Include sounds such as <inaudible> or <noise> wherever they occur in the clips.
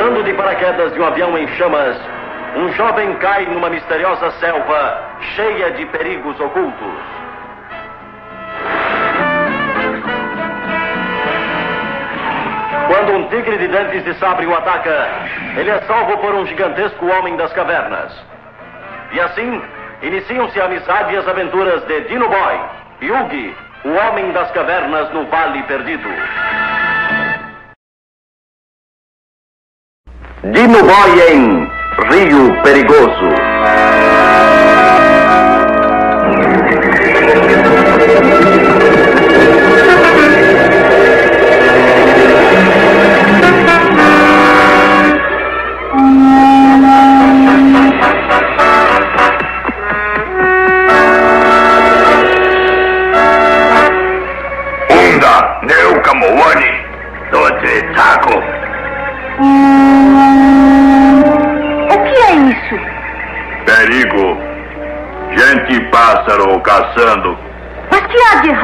Saltando de paraquedas de um avião em chamas, um jovem cai numa misteriosa selva cheia de perigos ocultos. Quando um tigre de dentes de sabre o ataca, ele é salvo por um gigantesco homem das cavernas. E assim, iniciam-se a amizade e as aventuras de Dino Boy e Ugi, o homem das cavernas no Vale Perdido. Dino Boy em Rio Perigoso.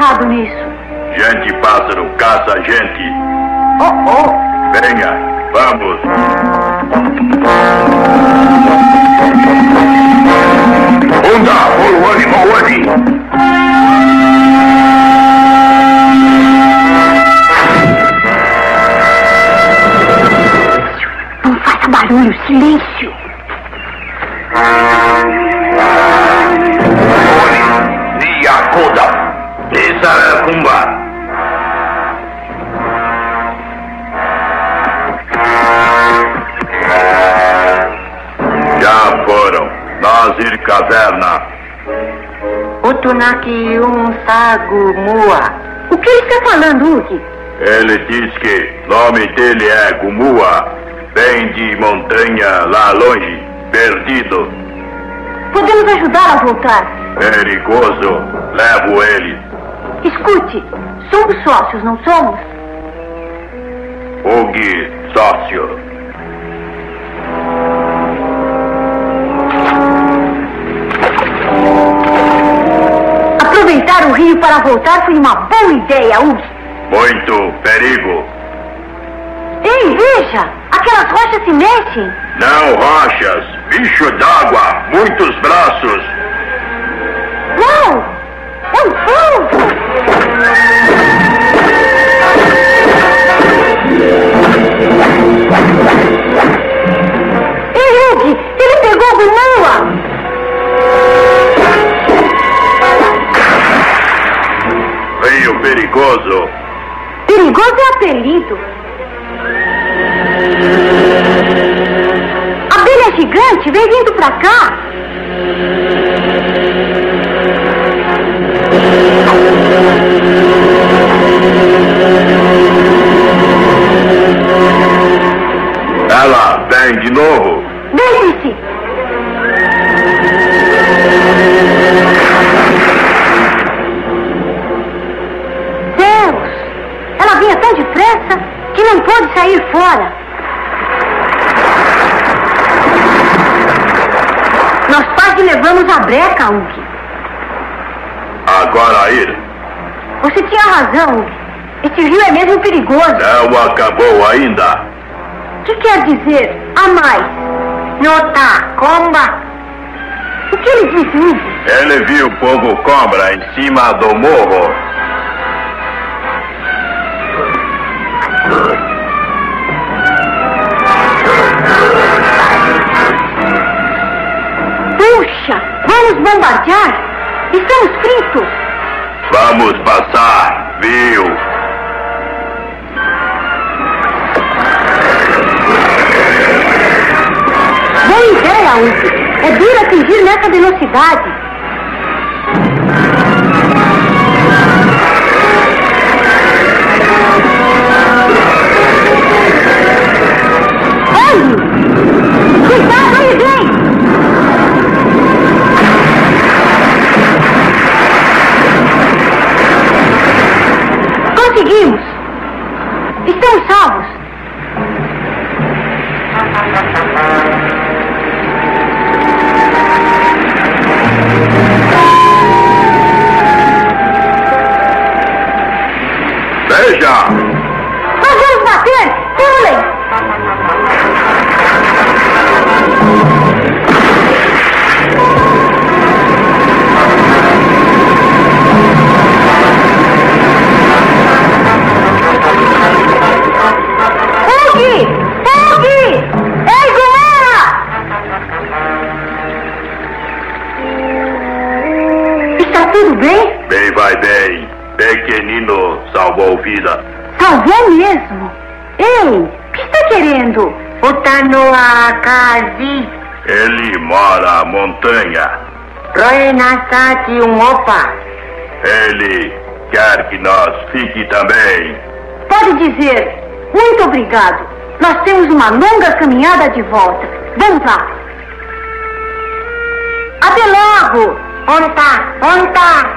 Errado nisso? Gente pássaro caça gente. Oh, oh. Venha, vamos. Unda, Moani, Moani. Não faça barulho, silêncio. Nazir Caverna. Utunaki um sago mua. O que ele está falando, Uki? Ele diz que nome dele é Gumua, vem de montanha lá longe, perdido, Podemos ajudar a voltar. perigoso. Levo ele. Escute, somos sócios, não somos? Ugi, sócio. O rio para voltar foi uma boa ideia, Uki. Muito perigo. Ei, veja! Aquelas rochas se mexem. Não rochas, bicho d'água, muitos braços. Uau! É um polvo! Perigoso. Perigoso é apelido. Abelha gigante vem vindo pra cá. Ela vem de novo. Deite-se. Não pôde sair fora. Nós quase levamos a breca, Uki. Agora ir. Você tinha razão, Uki. Esse rio é mesmo perigoso. Não acabou ainda. O que quer dizer a mais? Nota, comba. O que ele disse, Uki? Ele viu fogo cobra em cima do morro. Vamos bombardear? Estamos fritos. Vamos passar, viu? Boa ideia, Uki. É duro atingir nessa velocidade. Olhe! Cuidado, ele montanha. Roenasati um opa. Ele quer que nós fique também. Pode dizer, muito obrigado. Nós temos uma longa caminhada de volta. Vamos lá. Até logo! Onta, onta. Dino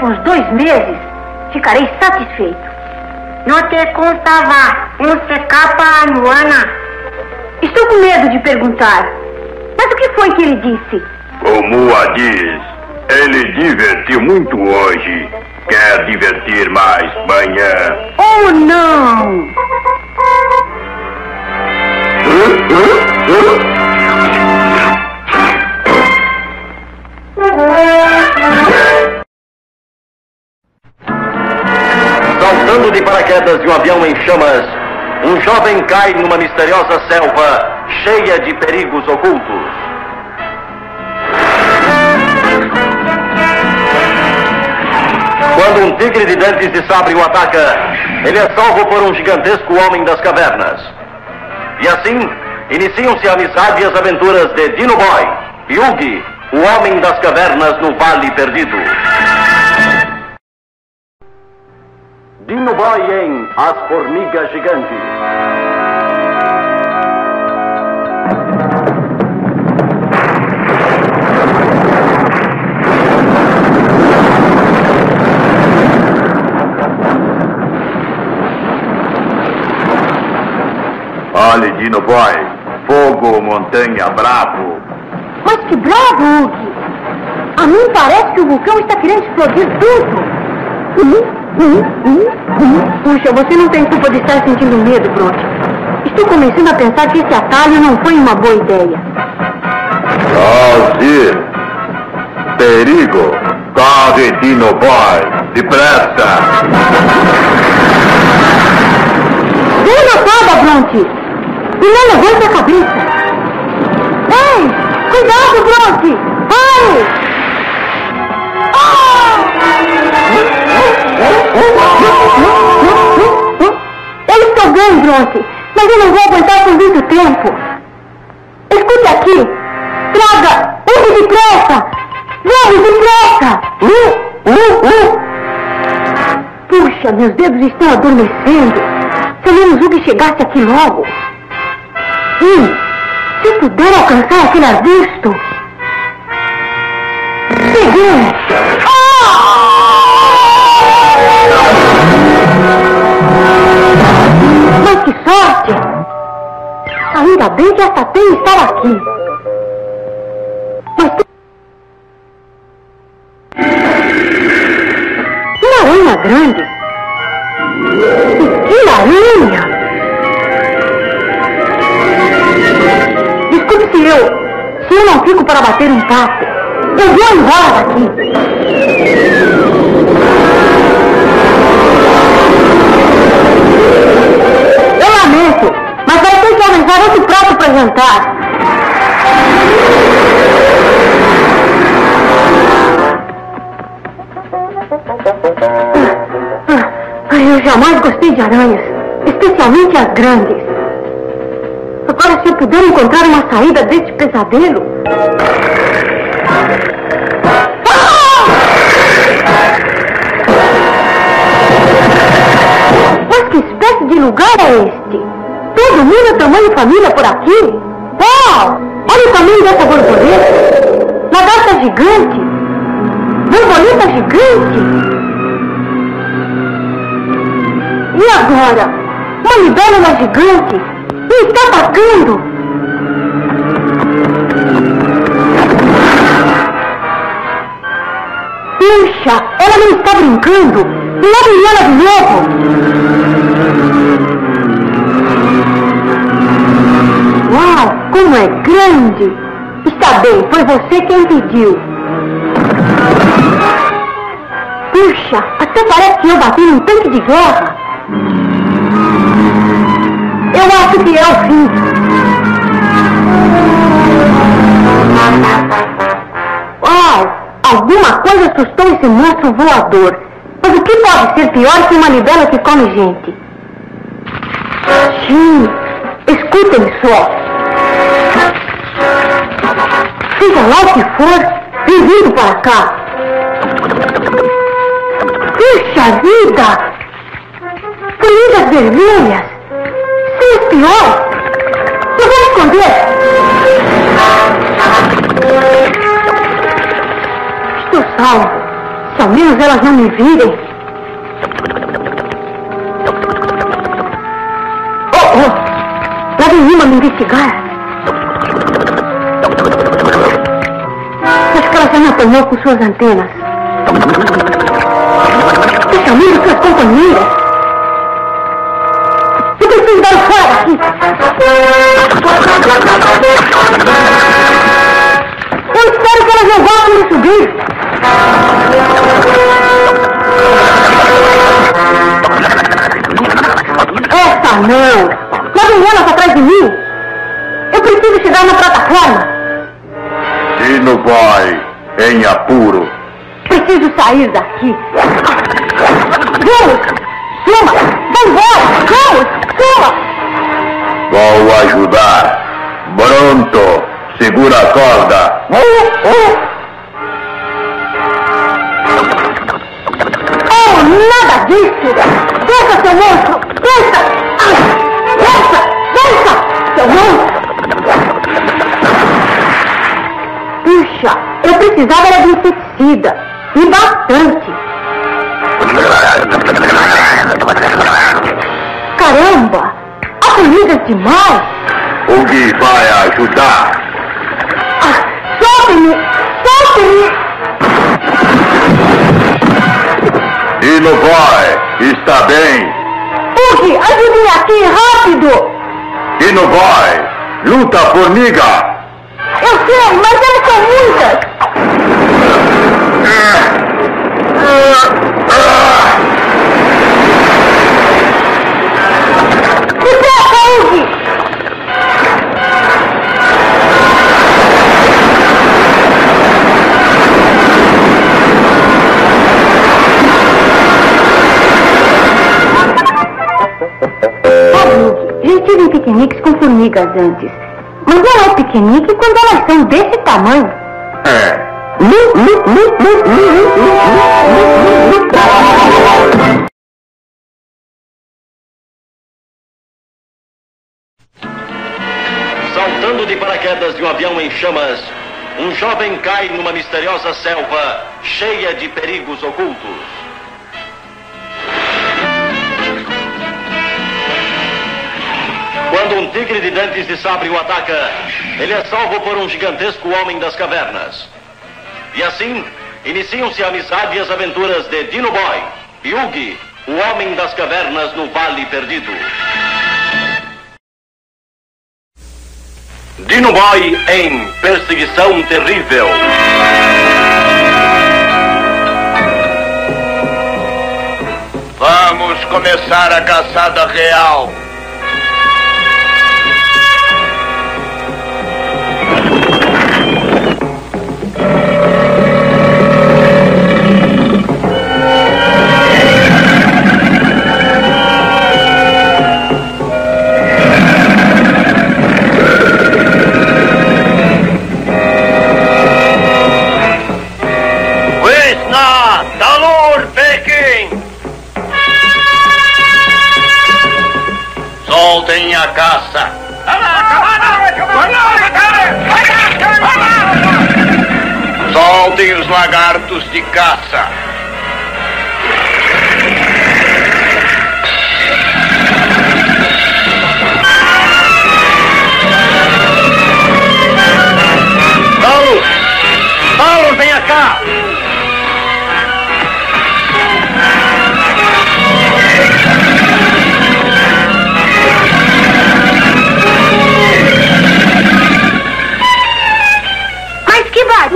por uns dois meses, ficarei satisfeito. Não te contava um se capa anuana. Estou com medo de perguntar. Mas o que foi que ele disse? O Mua diz, ele divertiu muito hoje. Quer divertir mais amanhã. Oh, não! Paraquedas de um avião em chamas, um jovem cai numa misteriosa selva cheia de perigos ocultos. Quando um tigre de dentes de sabre o ataca, ele é salvo por um gigantesco homem das cavernas. E assim, iniciam-se a amizade e as aventuras de Dino Boy, Yugi, o homem das cavernas no Vale Perdido. Dino Boy em As Formigas Gigantes. Olhe, Dino Boy. Fogo, montanha, bravo. Mas que bravo, Hugo! A mim parece que o vulcão está querendo explodir tudo. Hum, hum, hum, hum. Puxa, você não tem culpa de estar sentindo medo, Bronte. Estou começando a pensar que esse atalho não foi uma boa ideia. Alzir. Perigo. Corre, Dino Boy. Depressa. Vem na toda, Bronte! E não levante a cabeça! Ei! Cuidado, Bronte! Eu estou bem, Bronte, mas eu não vou aguentar por muito tempo. Escute aqui! Traga! Use depressa! Vamos depressa! Puxa, meus dedos estão adormecendo. Se menos Hugo chegasse aqui logo. Hum, se puder alcançar aquele arbusto. Peguei! Mas que sorte! Ainda bem que essa teia estava aqui. Mas uma aranha grande. Que aranha! Desculpe se eu, se eu não fico para bater um papo. Eu vou embora daqui. Para jantar. Ai, eu jamais gostei de aranhas, especialmente as grandes. Agora, se eu puder encontrar uma saída deste pesadelo. Mas que espécie de lugar é este? Todo mundo é tamanho família por aqui? Uau! Olha o tamanho dessa borboleta! Lagarta gigante! Borboleta gigante! E agora? Uma libélula gigante me está atacando! Puxa, ela não está brincando! Logo ela de novo! Está bem, foi você quem pediu. Puxa, até parece que eu bati num tanque de guerra. Eu acho que é o fim. Uau! Alguma coisa assustou esse monstro voador. Mas o que pode ser pior que uma libela que come gente? Sim, escutem só. Seja lá o que for, vem vindo para cá. Puxa vida! Formigas vermelhas! Sim, pior! Eu vou esconder! Estou salvo. Se ao menos elas não me virem. Oh, oh! Lá vem uma me investigar. Apanhou com suas antenas. Está chamando suas companheiras. Eu preciso dar fora daqui. Eu espero que elas não voltem me subir. Essa não! Lá vem elas atrás de mim! Eu preciso chegar na plataforma! Dino Boy, em apuro. Preciso sair daqui! Vamos! Suma! Embora! Vamos! Suma! Vou ajudar. Pronto. Segura a corda. Oh, nada disso! Desça, seu monstro! Ah, Desça! Desça! Seu monstro! Puxa, eu precisava era de inseticida. E bastante. Caramba! Há formigas demais! O que vai ajudar? Ah, Soltem-me! Soltem-me! Dino Boy, está bem? Ugly, ajude-me aqui, rápido! Dino Boy, luta formiga. Eu sei, mas elas são muitas! Estive em piqueniques com formigas antes. Mas não é piquenique quando elas são desse tamanho. É. Saltando de paraquedas de um avião em chamas, um jovem cai numa misteriosa selva cheia de perigos ocultos. Quando um tigre de dentes de sabre o ataca, ele é salvo por um gigantesco homem das cavernas. E assim, iniciam-se a amizade e as aventuras de Dino Boy e Yugi, o homem das cavernas no Vale Perdido. Dino Boy em Perseguição Terrível. Vamos começar a caçada real. Lagartos de caça.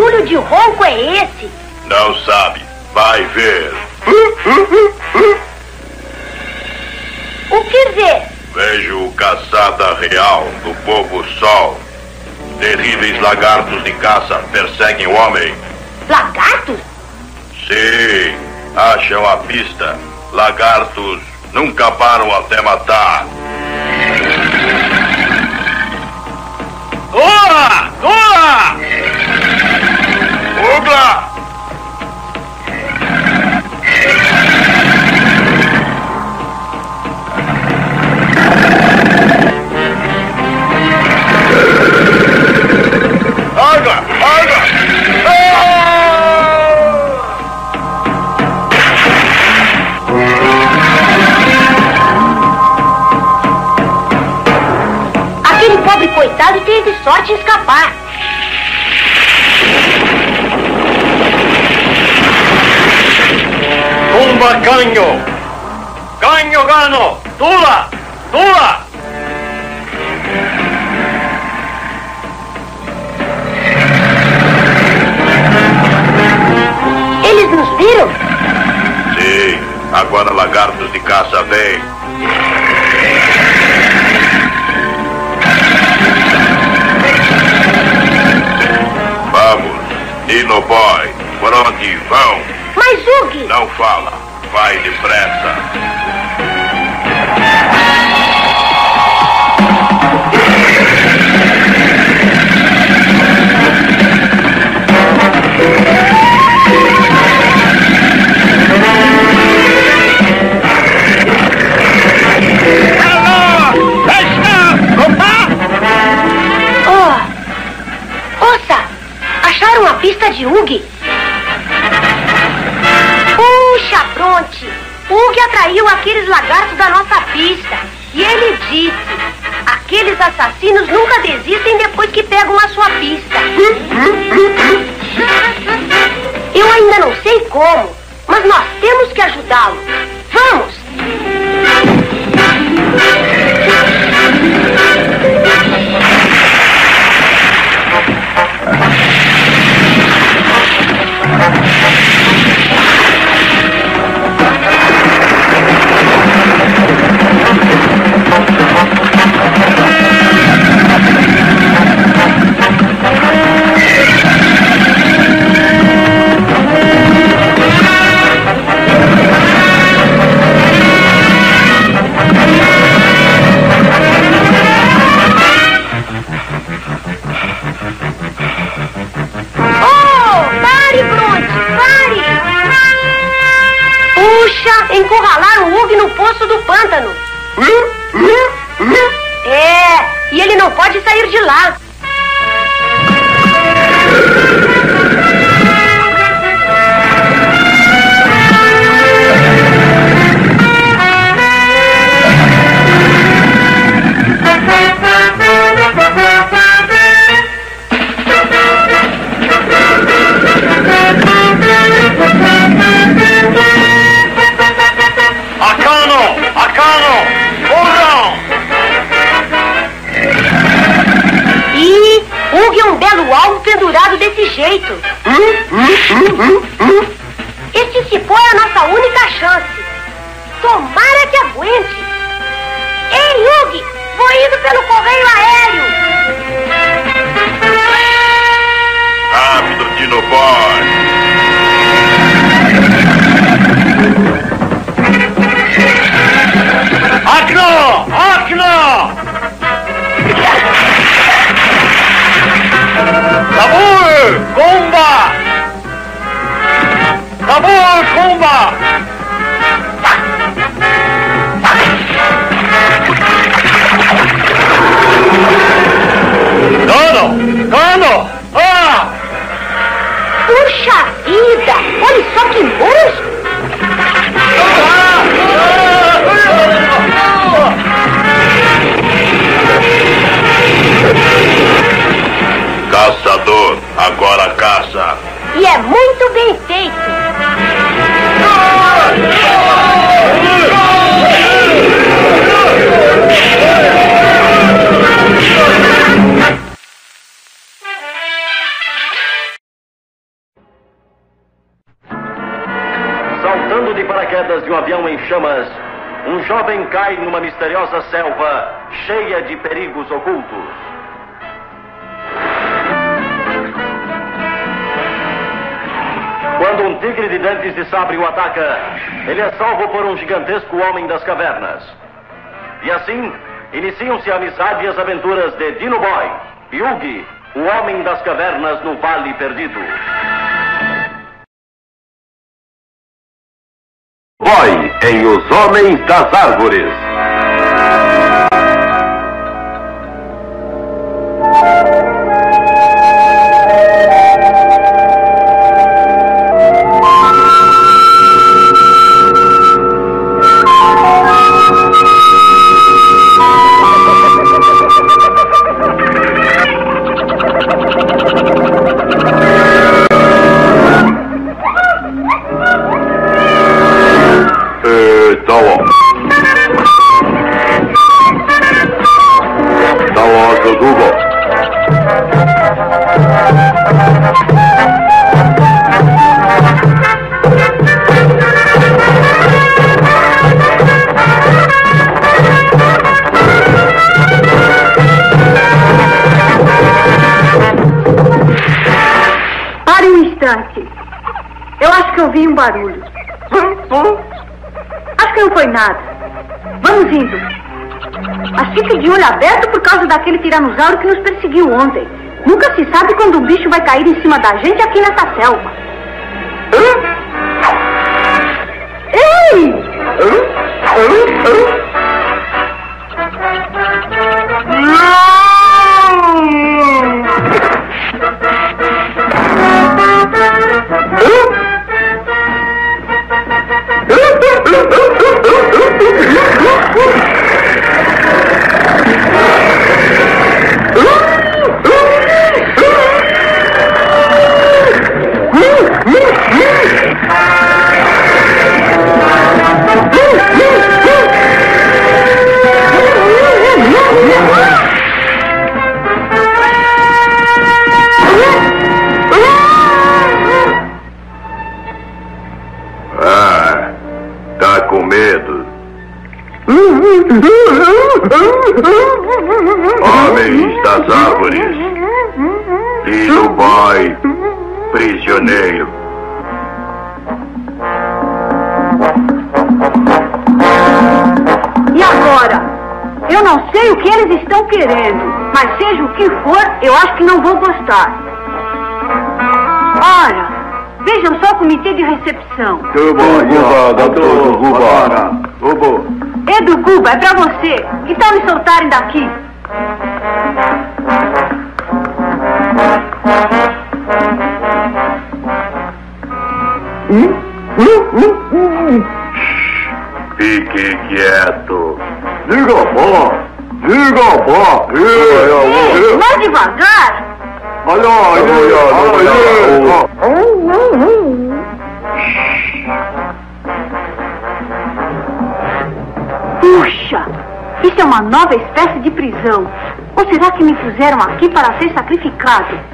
barulho de ronco é esse? Não sabe. Vai ver. O que vê? Vejo o caçada real do povo sol. Terríveis lagartos de caça perseguem o homem. Lagartos? Sim, acham a pista. Lagartos nunca param até matar. Ataca, ele é salvo por um gigantesco homem das cavernas. E assim, iniciam-se a amizade e as aventuras de Dino Boy, Yugi, o homem das cavernas no Vale Perdido. Boy em Os Homens das Árvores. De olho aberto por causa daquele tiranossauro que nos perseguiu ontem. Nunca se sabe quando um bicho vai cair em cima da gente aqui nessa selva. Gostar. Ora, vejam só o comitê de recepção. Edu Cuba, é pra você. Que tal me soltarem daqui? Ou será que me puseram aqui para ser sacrificado?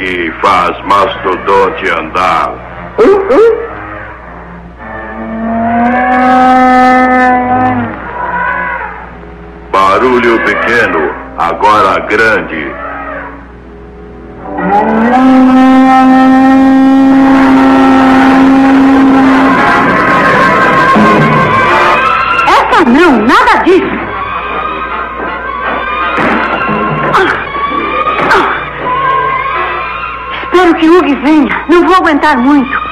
Que faz mastodonte andar? Barulho pequeno, agora grande. Essa não, nada que Hugo. Não vou aguentar muito.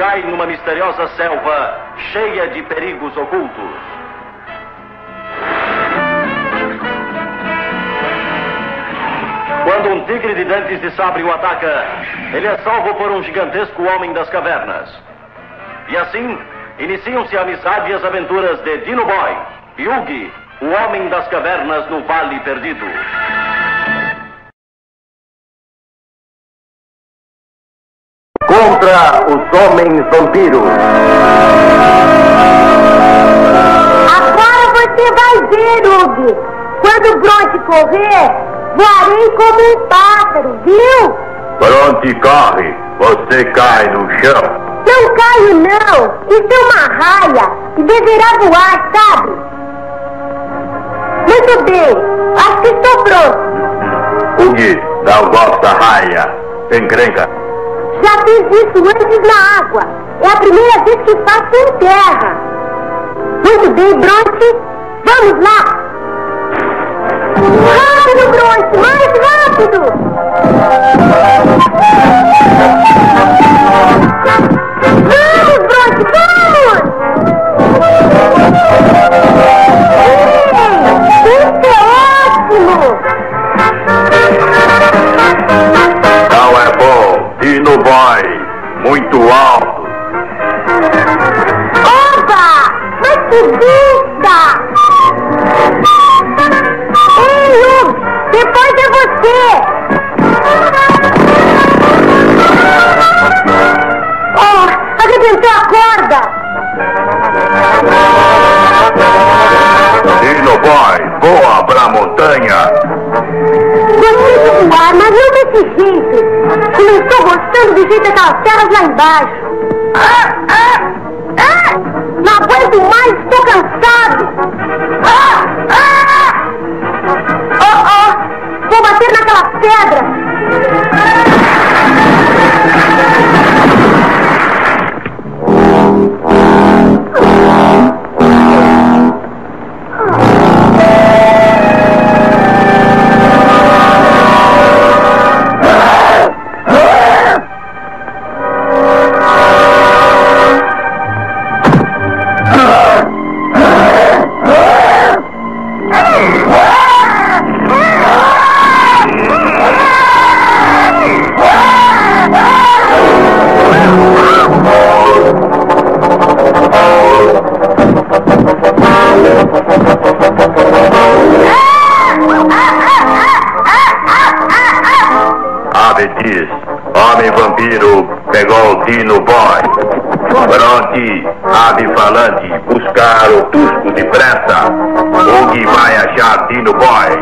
Cai numa misteriosa selva cheia de perigos ocultos. Quando um tigre de dentes de sabre o ataca, ele é salvo por um gigantesco homem das cavernas. E assim, iniciam-se a amizade e as aventuras de Dino Boy, Yugi, o homem das cavernas no Vale Perdido. Contra os homens vampiros. Agora você vai ver, Hugo. Quando o Bronte correr, voarei como um pássaro, viu? Pronto, corre! Você cai no chão. Não caio, não. Isso é uma raia e deverá voar, sabe? Muito bem. Acho que estou pronto. Ugi, dá golpe da raia. Encrenca. Já fiz isso antes na água. É a primeira vez que faço em terra. Muito bem, Bronte. Vamos lá. Rápido, Bronte. Mais rápido. back achar Dino Boy?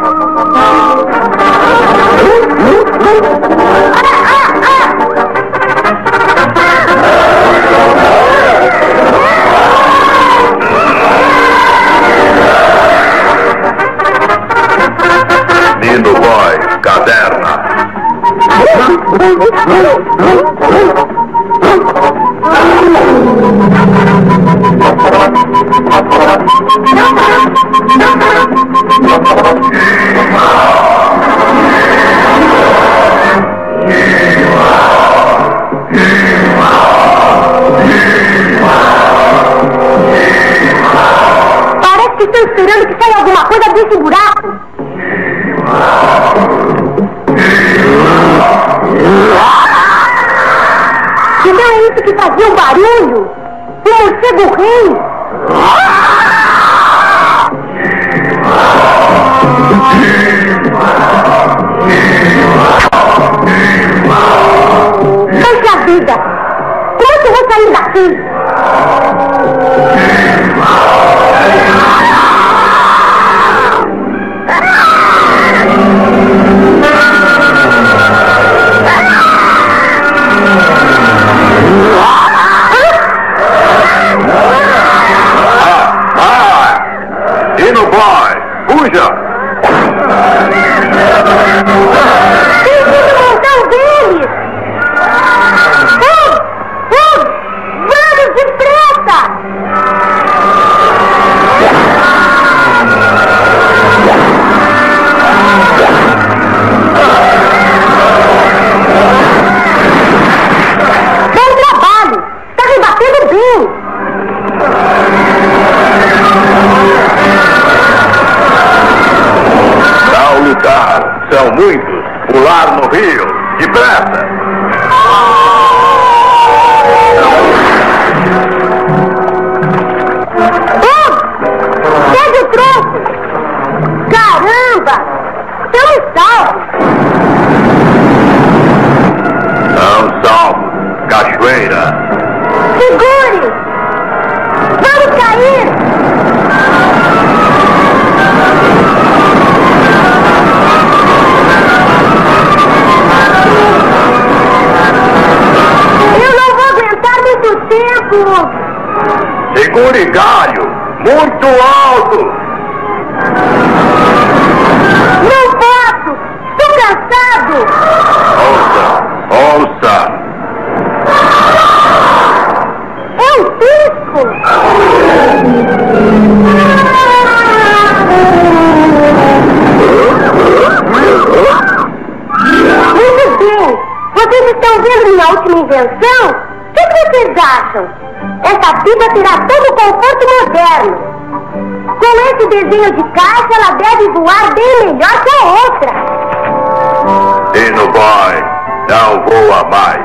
Barulho? O morcego rei! Fita terá todo o conforto moderno. Com esse desenho de caixa, ela deve voar bem melhor que a outra. Dino Boy, não voa mais.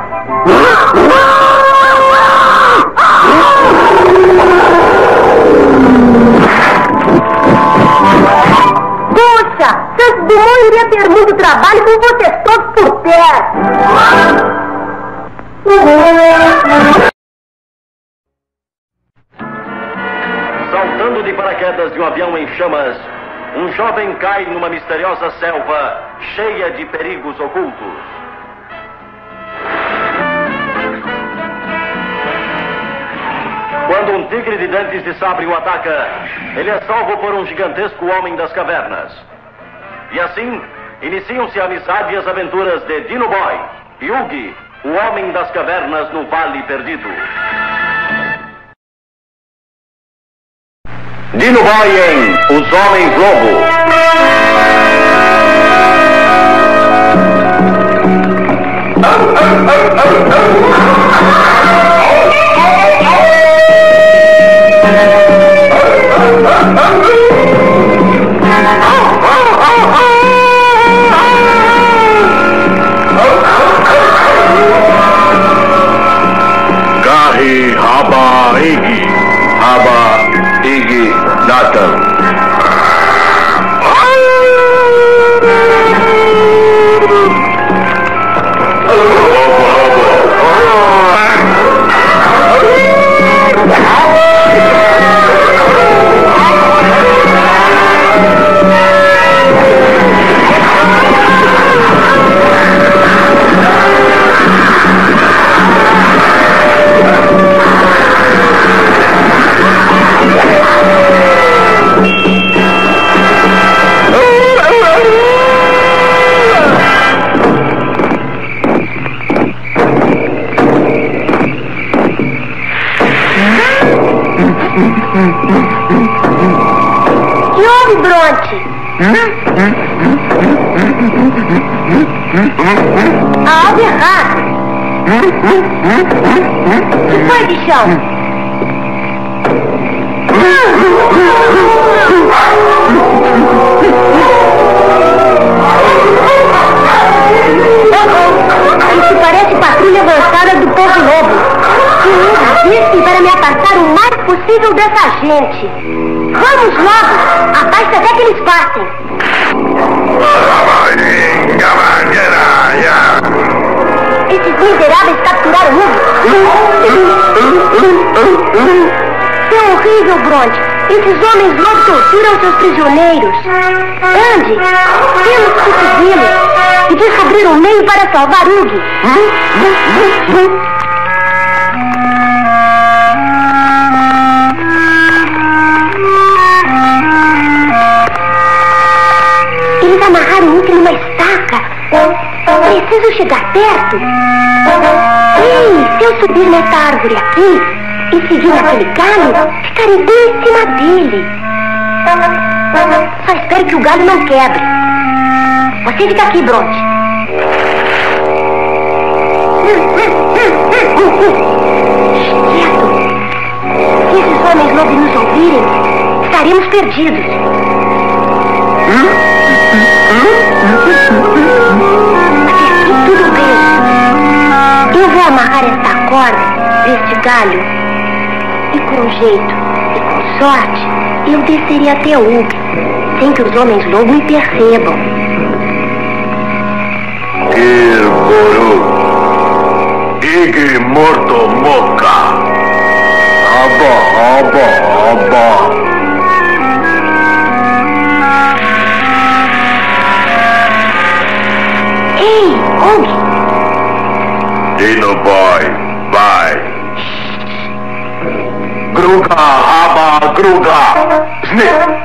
Puxa, Santos Dumont iria ter muito trabalho com vocês todos por perto. Avião em chamas, um jovem cai numa misteriosa selva cheia de perigos ocultos. Quando um tigre de dentes de sabre o ataca, ele é salvo por um gigantesco homem das cavernas. E assim, iniciam-se a amizade e as aventuras de Dino Boy e Yugi, o homem das cavernas no Vale Perdido. Dino Boy em Os Homens Lobo. <laughs> Que houve, Bronte? Há algo errado. que foi, bichão? Isso parece patrulha avançada do povo lobo. Para me apartar o mais possível dessa gente. Vamos logo! Abaixe até que eles passem. Esses miseráveis capturaram um. É horrível, Bronte. Esses homens lobos torturam seus prisioneiros. Ande! Temos que segui-los e descobrir um meio para salvar Hugo. Preciso chegar perto. Ei, se eu subir nessa árvore aqui e seguir naquele galho, ficarei bem em cima dele. Só espero que o galho não quebre. Você fica aqui, Bronte. Quieto. Se esses homens lobos nos ouvirem, estaremos perdidos. Aqui Eu vou amarrar esta corda deste galho. E com jeito e com sorte, eu descerei até Hugo, sem que os homens lobo me percebam. Kirboru. Igi morto moca. Aba, aba, aba. Dino boy, vai. Gruga, aba, gruga. Snip.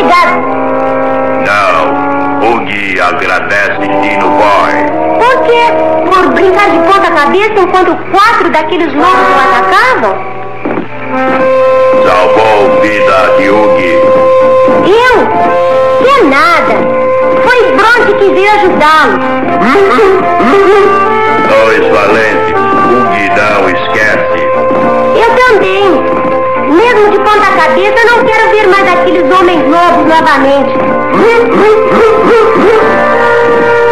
Obrigado. Não. Ugi agradece Dino boy. Por quê? Por brincar de ponta cabeça enquanto quatro daqueles lobos o atacavam? Salvou vida de Ugi. Eu? Que nada. Foi Bronte que veio ajudá-lo. Dois valentes. novamente.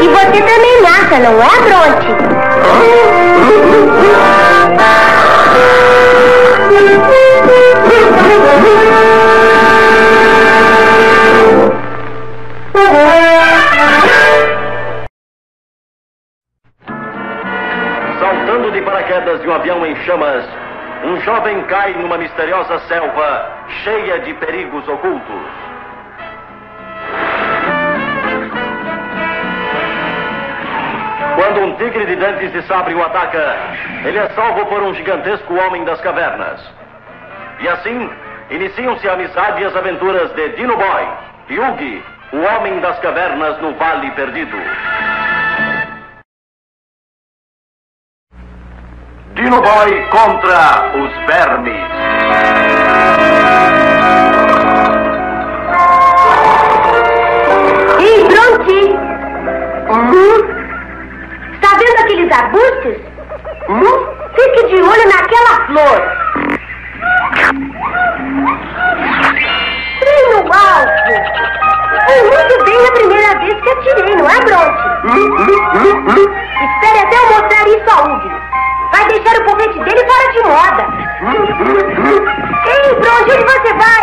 E você também nasce, não é, Bronte? Saltando de paraquedas de um avião em chamas, um jovem cai numa misteriosa selva cheia de perigos ocultos. Tigre de dentes de sabre o ataca, ele é salvo por um gigantesco homem das cavernas. E assim, iniciam-se a amizade e as aventuras de Dino Boy e Ugi, o homem das cavernas no Vale Perdido. Dino Boy contra os vermes. Aqueles arbustos? Hum? Fique de olho naquela flor. No alto. Foi muito bem a primeira vez que atirei, não é, Bronte? Espere até eu mostrar isso a Hugo. Vai deixar o porrete dele fora de moda. Ei, Bronte, onde você vai?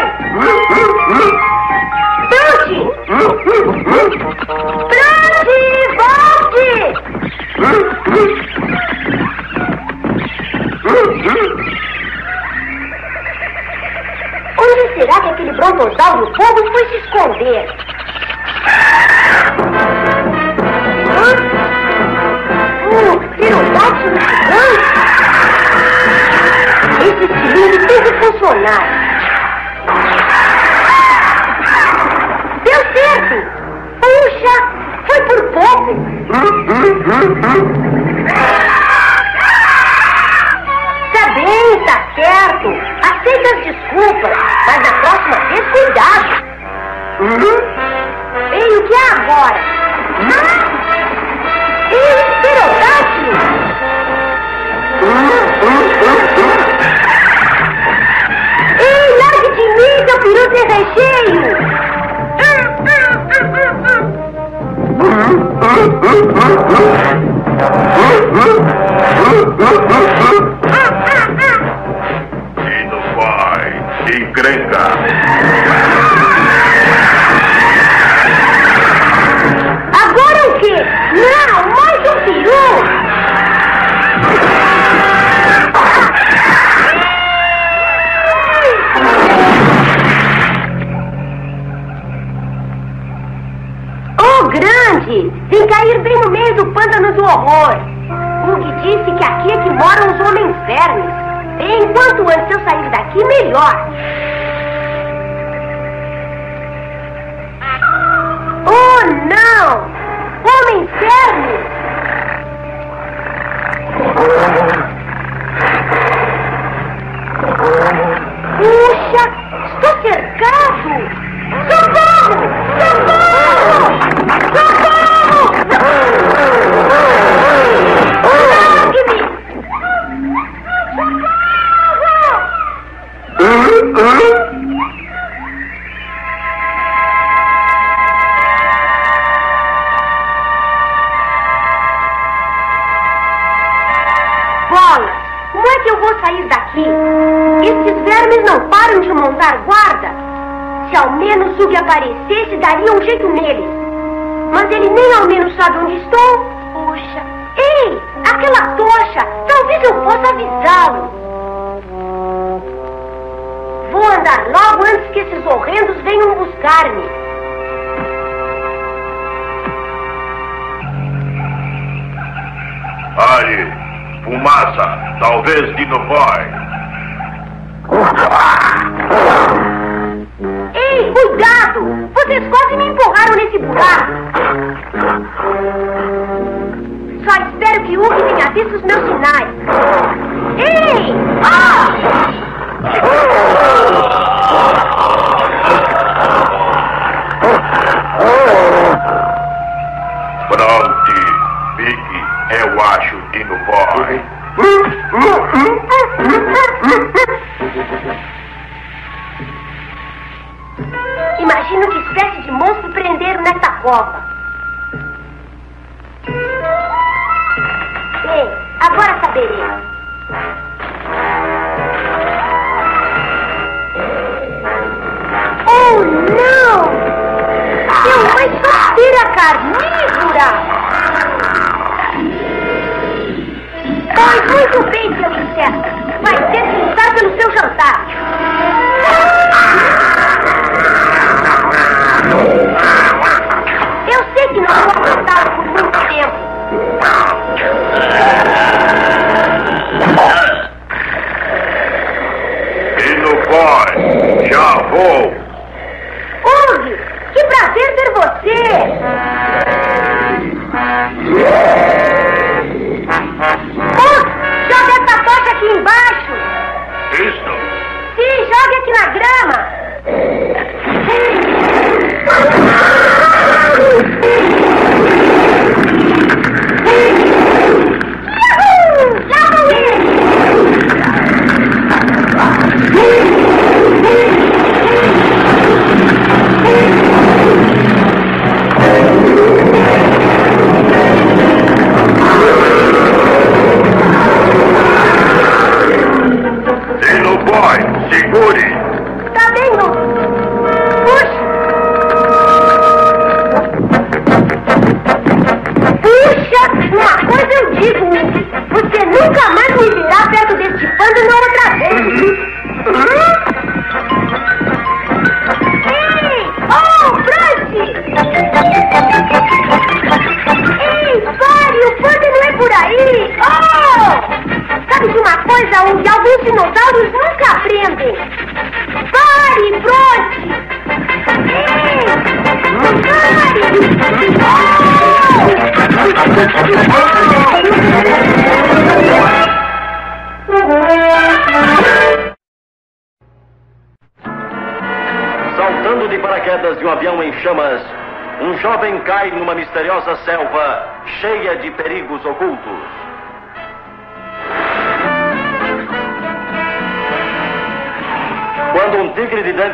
Bronte! Bronte, será que aquele brontossauro bobo foi se esconder? Hã? Um pterodáctilo gigante? Esse cilindro tem que funcionar. Deu certo! Puxa! Foi por pouco! Tá bem, tá certo. Aceita as desculpas, mas na próxima vez, cuidado. Ei, o que é agora? Ah! Ei, pterodáctilo! Ei, largue de mim, seu peru sem recheio! Dino Encrenca. Agora o quê? Não, mais um peru! Oh, grande! Vem cair bem no meio do pântano do horror. Hug disse que aqui é que moram os homens vermes. Bem, quanto antes eu sair daqui, melhor. Aparecesse, daria um jeito neles. Mas ele nem ao menos sabe onde estou. Puxa. Ei, aquela tocha! Talvez eu possa avisá-lo. Vou andar logo antes que esses horrendos venham buscar-me. Ali, fumaça, talvez Dino Boy.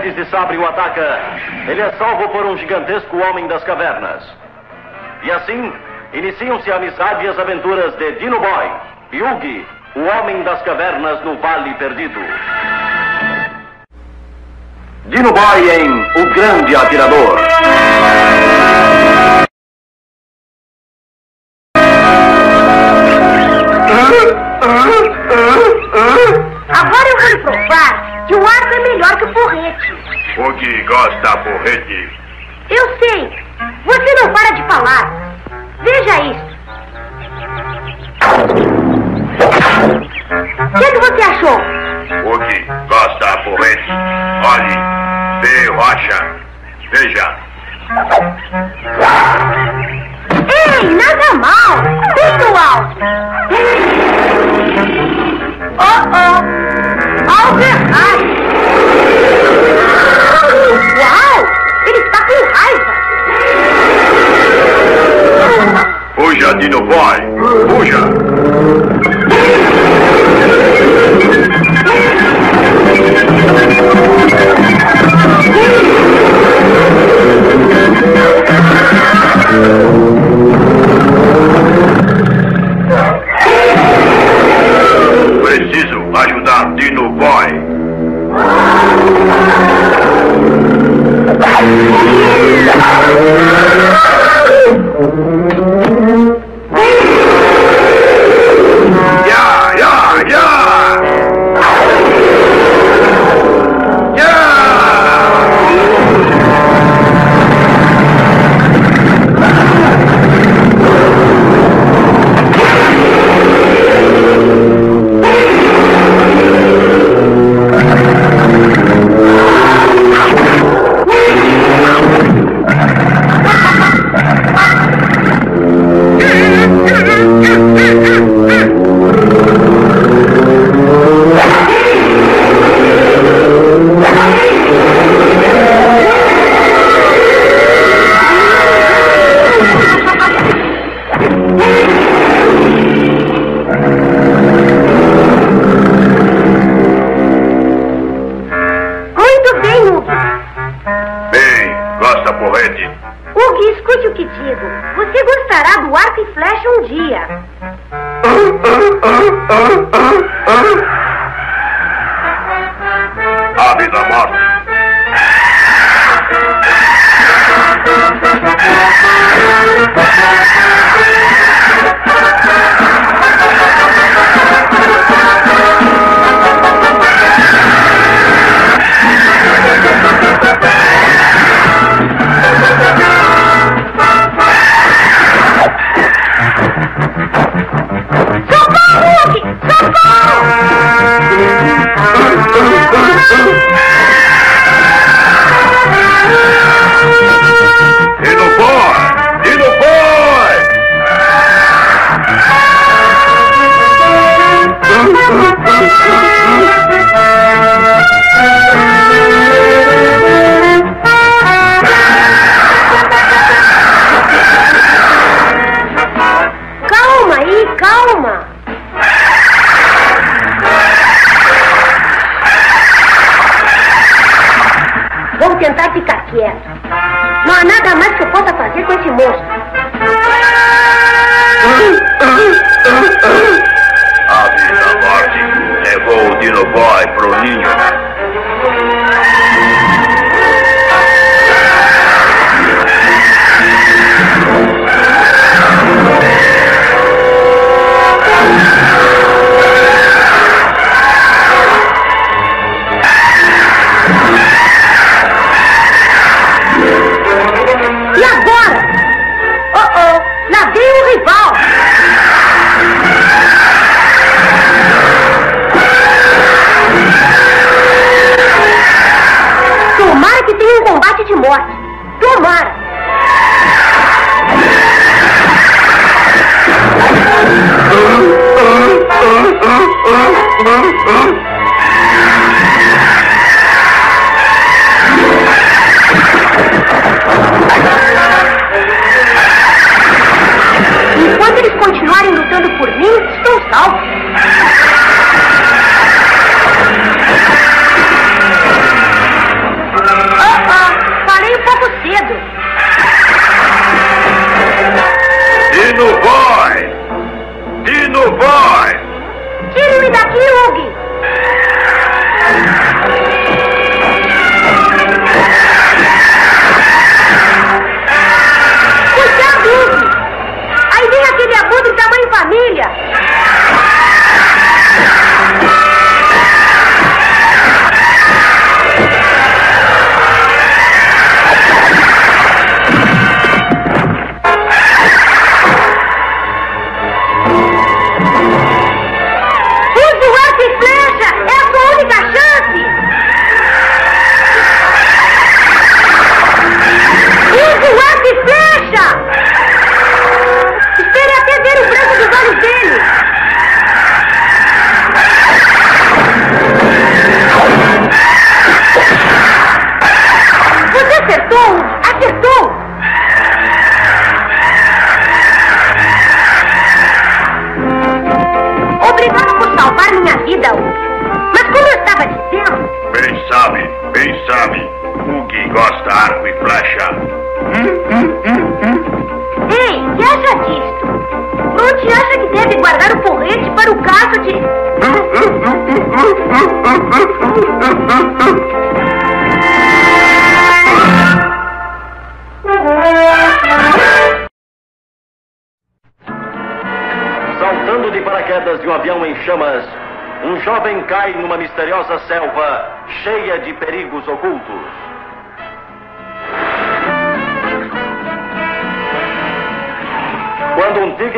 Guedes de Sabre o ataca. Ele é salvo por um gigantesco homem das cavernas. E assim, iniciam-se a amizade e as aventuras de Dino Boy e Ugi, o homem das cavernas no Vale Perdido. Dino Boy em O Grande Atirador.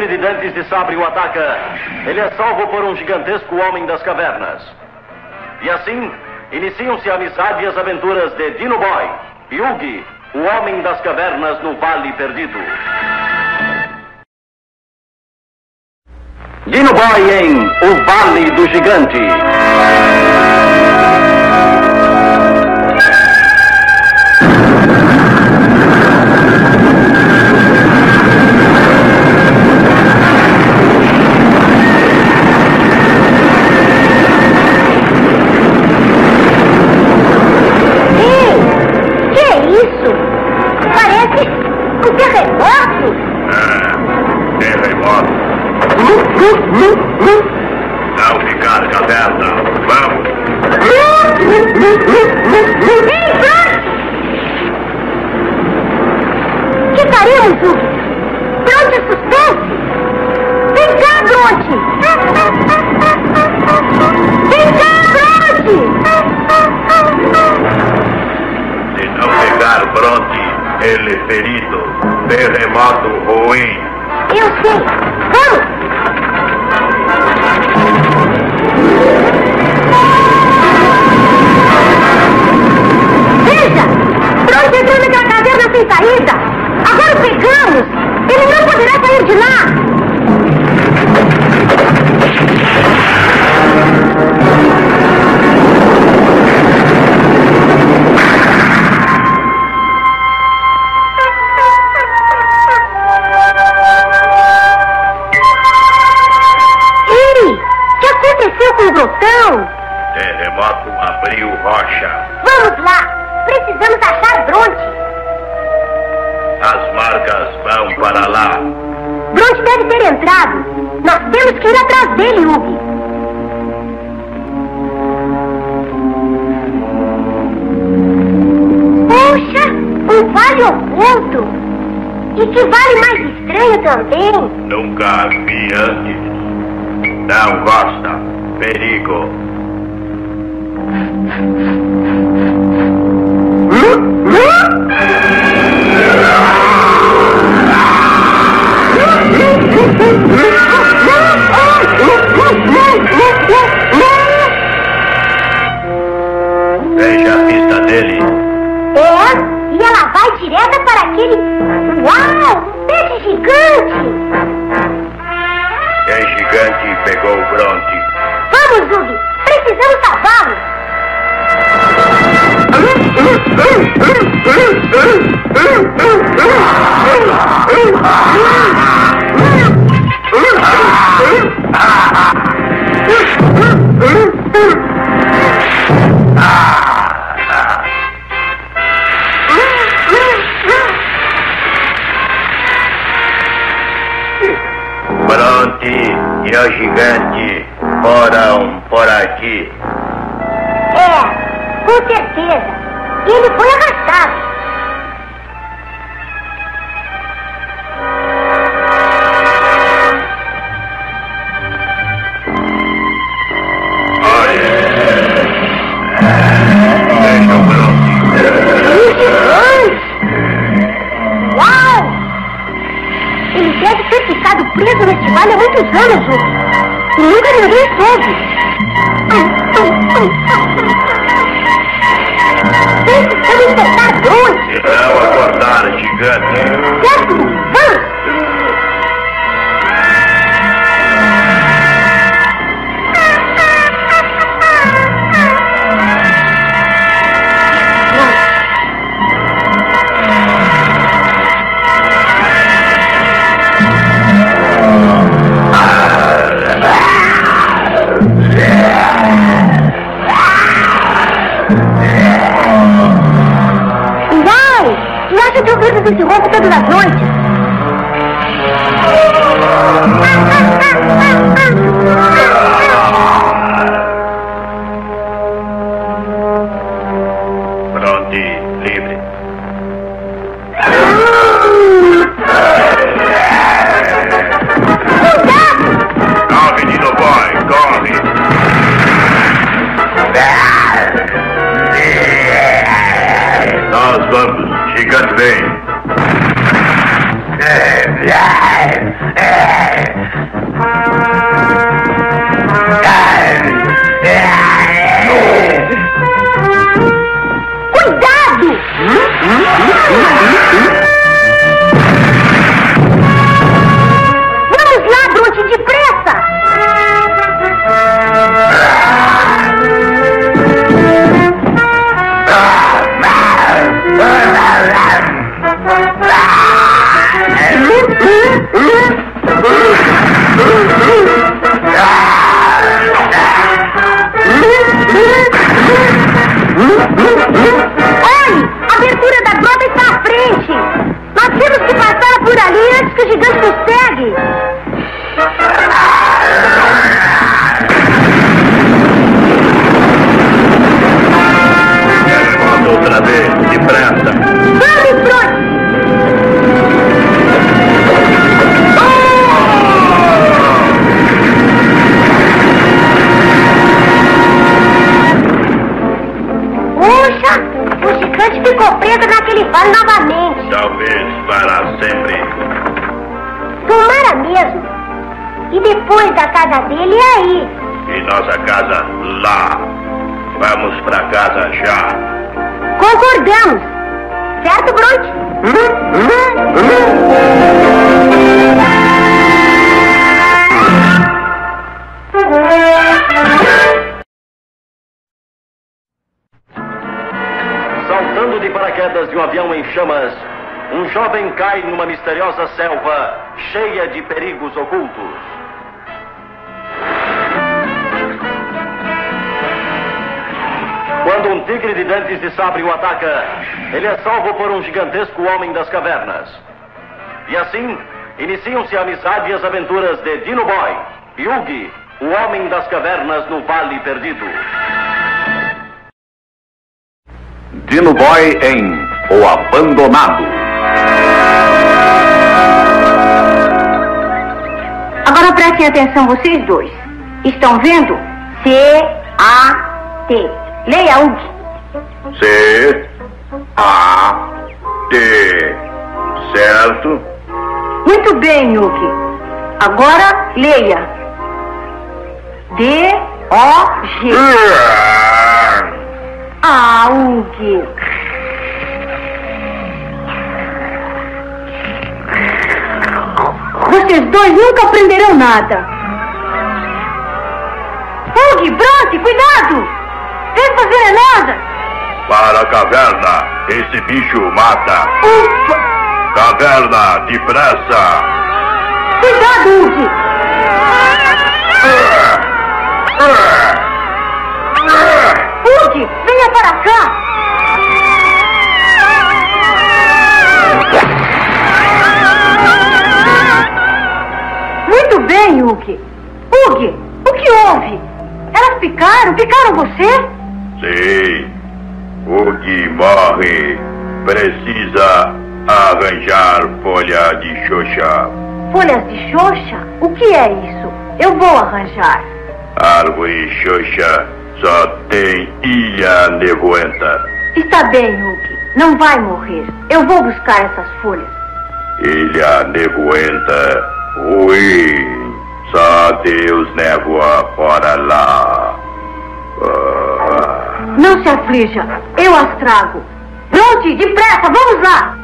tigre de dentes de sabre o ataca, ele é salvo por um gigantesco homem das cavernas. E assim, iniciam-se a amizade e as aventuras de Dino Boy e o homem das cavernas no Vale Perdido. Dino Boy em O Vale do Gigante. perigo. Veja a pista dele. É, e ela vai direta para aquele. Uau! Um peixe gigante! É gigante pegou o bronze? Vamos, Zug! Precisamos salvá-lo! Pronte, e o gigante moram por aqui? É, com certeza. Ele foi arrastado. George! misteriosa selva cheia de perigos ocultos. Quando um tigre de dentes de sabre o ataca, ele é salvo por um gigantesco homem das cavernas. E assim, iniciam-se a amizade e as aventuras de Dino Boy e o homem das cavernas no Vale Perdido. Dino Boy em O Abandonado. Agora prestem atenção vocês dois. Estão vendo? C-A-T. Leia, Hugo. C A T. Certo? Muito bem, Yuki. Agora leia. D-O-G. Ah, Hugo. Vocês dois nunca aprenderão nada. Hugo, Bronte, cuidado! Vespas venenosas! Para a caverna. Esse bicho mata. Ufa! Caverna, depressa. Cuidado, Hugo! Hugo, venha para cá! Muito bem, Hugo. Hugo, o que houve? Elas picaram? Picaram você? Sim. Que morre precisa arranjar folha de xoxa. Folhas de xoxa? O que é isso? Eu vou arranjar. Árvore xoxa só tem ilha nevoenta. Está bem, Hugo. Não vai morrer. Eu vou buscar essas folhas. Ilha nevoenta ruim. Só Deus névoa fora lá. Ah. Não se aflija. Eu as trago. Pronte, depressa, vamos lá!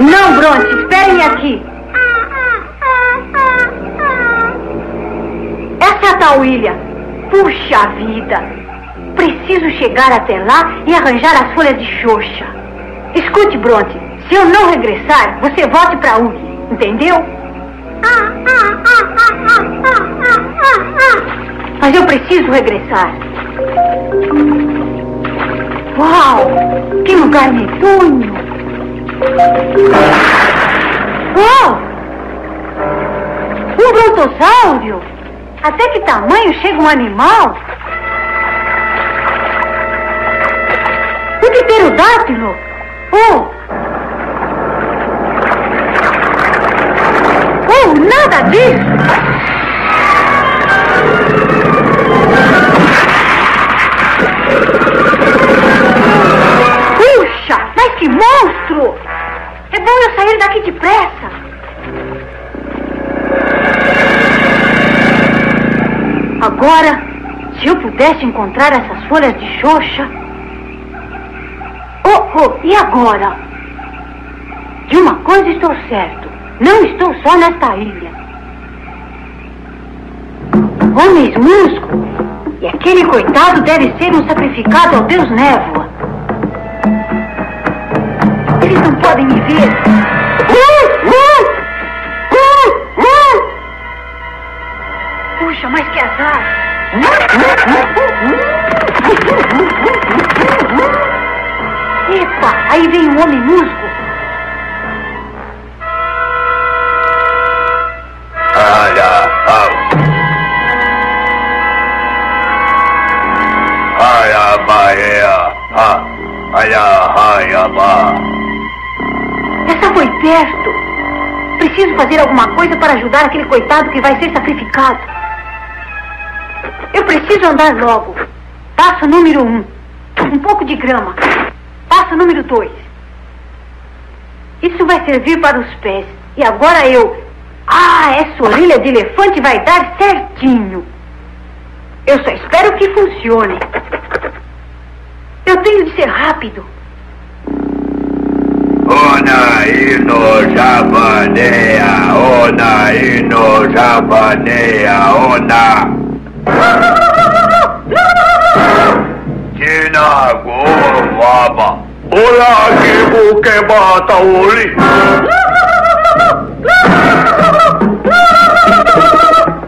Não, Bronte, esperem aqui. Essa é a tal ilha. Puxa vida! Preciso chegar até lá e arranjar as folhas de xoxa. Escute, Bronte, se eu não regressar, você volte para Ugi, entendeu? Mas eu preciso regressar. Uau! Que lugar medonho! Uau! Um brontossauro! Até que tamanho chega um animal? Pterodátilo? Oh! Oh, nada disso! Que monstro! É bom eu sair daqui depressa. Agora, se eu pudesse encontrar essas folhas de xoxa. E agora? De uma coisa estou certo. Não estou só nesta ilha. Homens musgo. E aquele coitado deve ser um sacrificado ao Deus Névoa. Eles não podem me ver. Aí vem um homem musgo. Olha, Olha, Bahia. Olha, olha, Essa foi perto. Preciso fazer alguma coisa para ajudar aquele coitado que vai ser sacrificado. Eu preciso andar logo. Passo número um. Um pouco de grama. Número dois. Isso vai servir para os pés. E agora eu. Ah, essa orelha de elefante vai dar certinho. Eu só espero que funcione. Eu tenho de ser rápido. Ona ino jabaneia, ona ino jabaneia, ona. <laughs> Tina gomaba. Olá, que bata oli.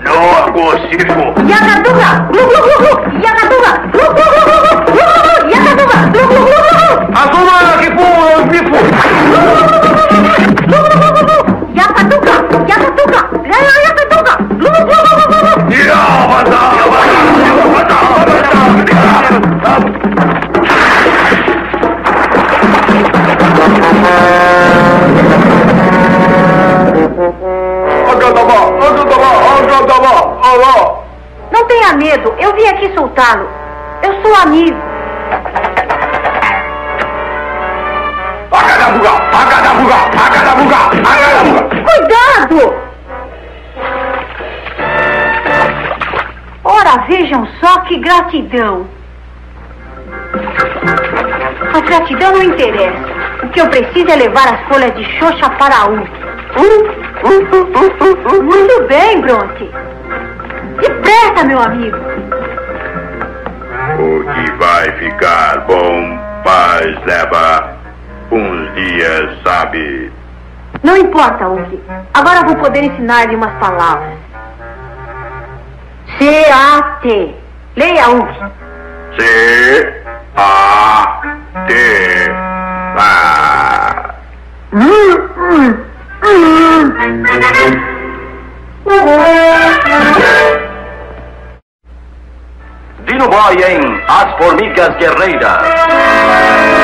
Noa, gosifu. Yakaduga, glu glu glu glu. Yakaduga, glu glu glu glu glu. Yakaduga, glu glu. Asuma, que pula. escutá-lo. Eu sou amigo. Acadabuga! Acadabuga! Acadabuga! Acadabuga! Cuidado! Ora, vejam só que gratidão. A gratidão não interessa. O que eu preciso é levar as folhas de xoxa para U. Muito bem, Bronte. Depressa, meu amigo que vai ficar bom, mas leva uns dias, sabe? Não importa, Uki. Agora vou poder ensinar-lhe umas palavras. C-A-T. Leia, Uki. C-A-T. Ah. Dino Boy em As Formigas Guerreiras.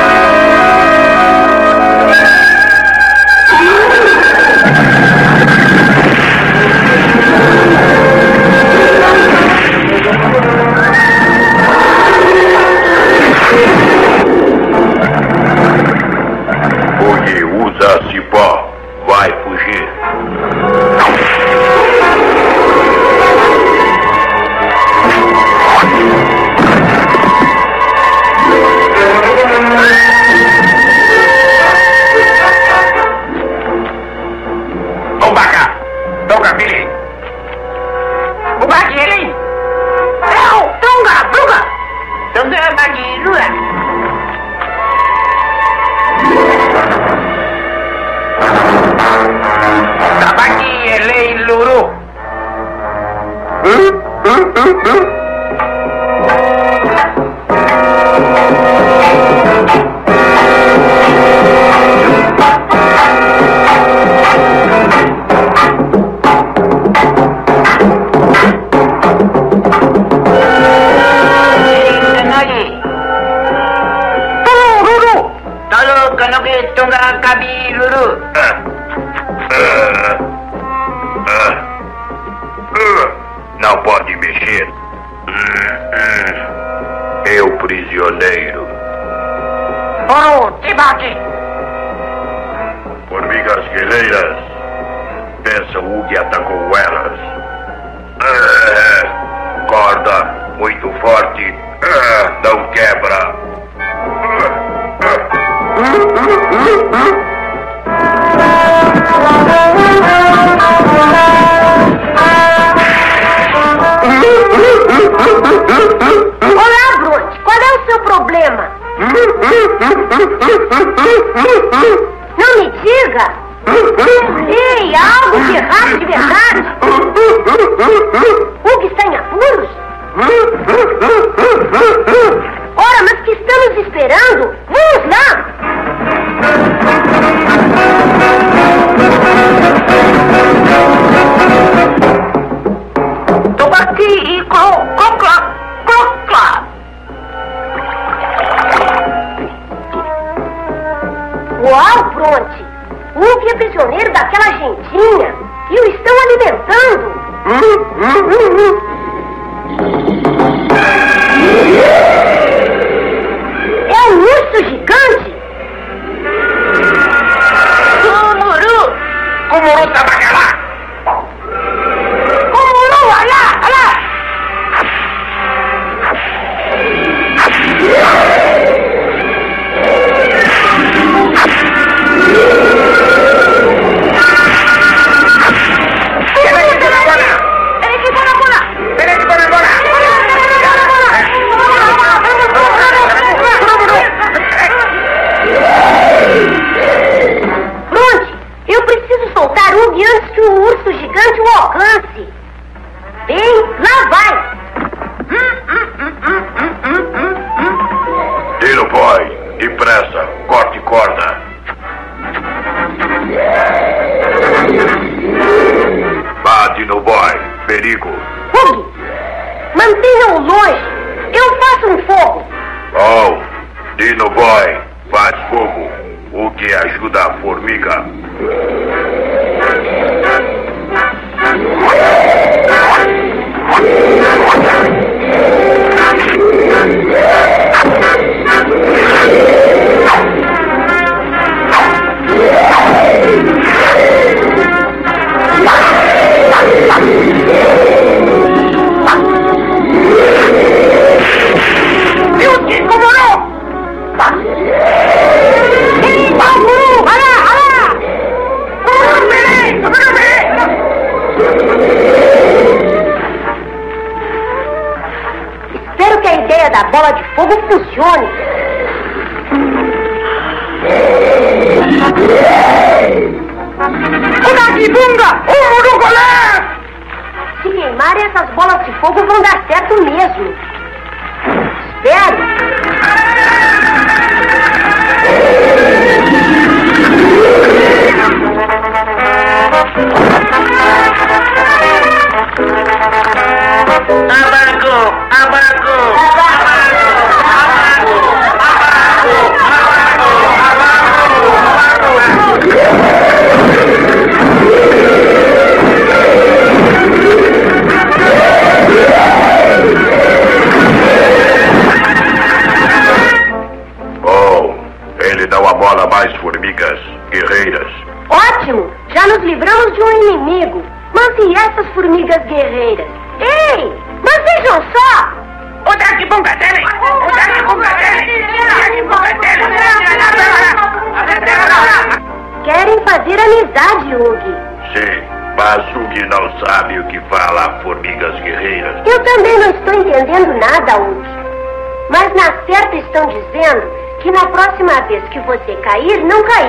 cair, não cai.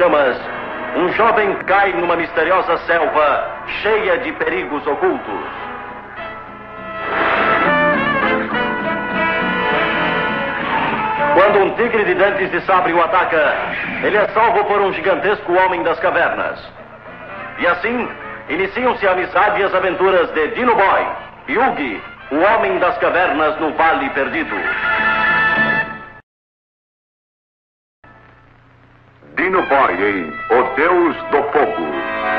chamas, um jovem cai numa misteriosa selva cheia de perigos ocultos. Quando um tigre de dentes de sabre o ataca, ele é salvo por um gigantesco homem das cavernas. E assim, iniciam-se a amizade e as aventuras de Dino Boy e Yugi, o homem das cavernas no Vale Perdido. Dino Boy em O Deus do Fogo.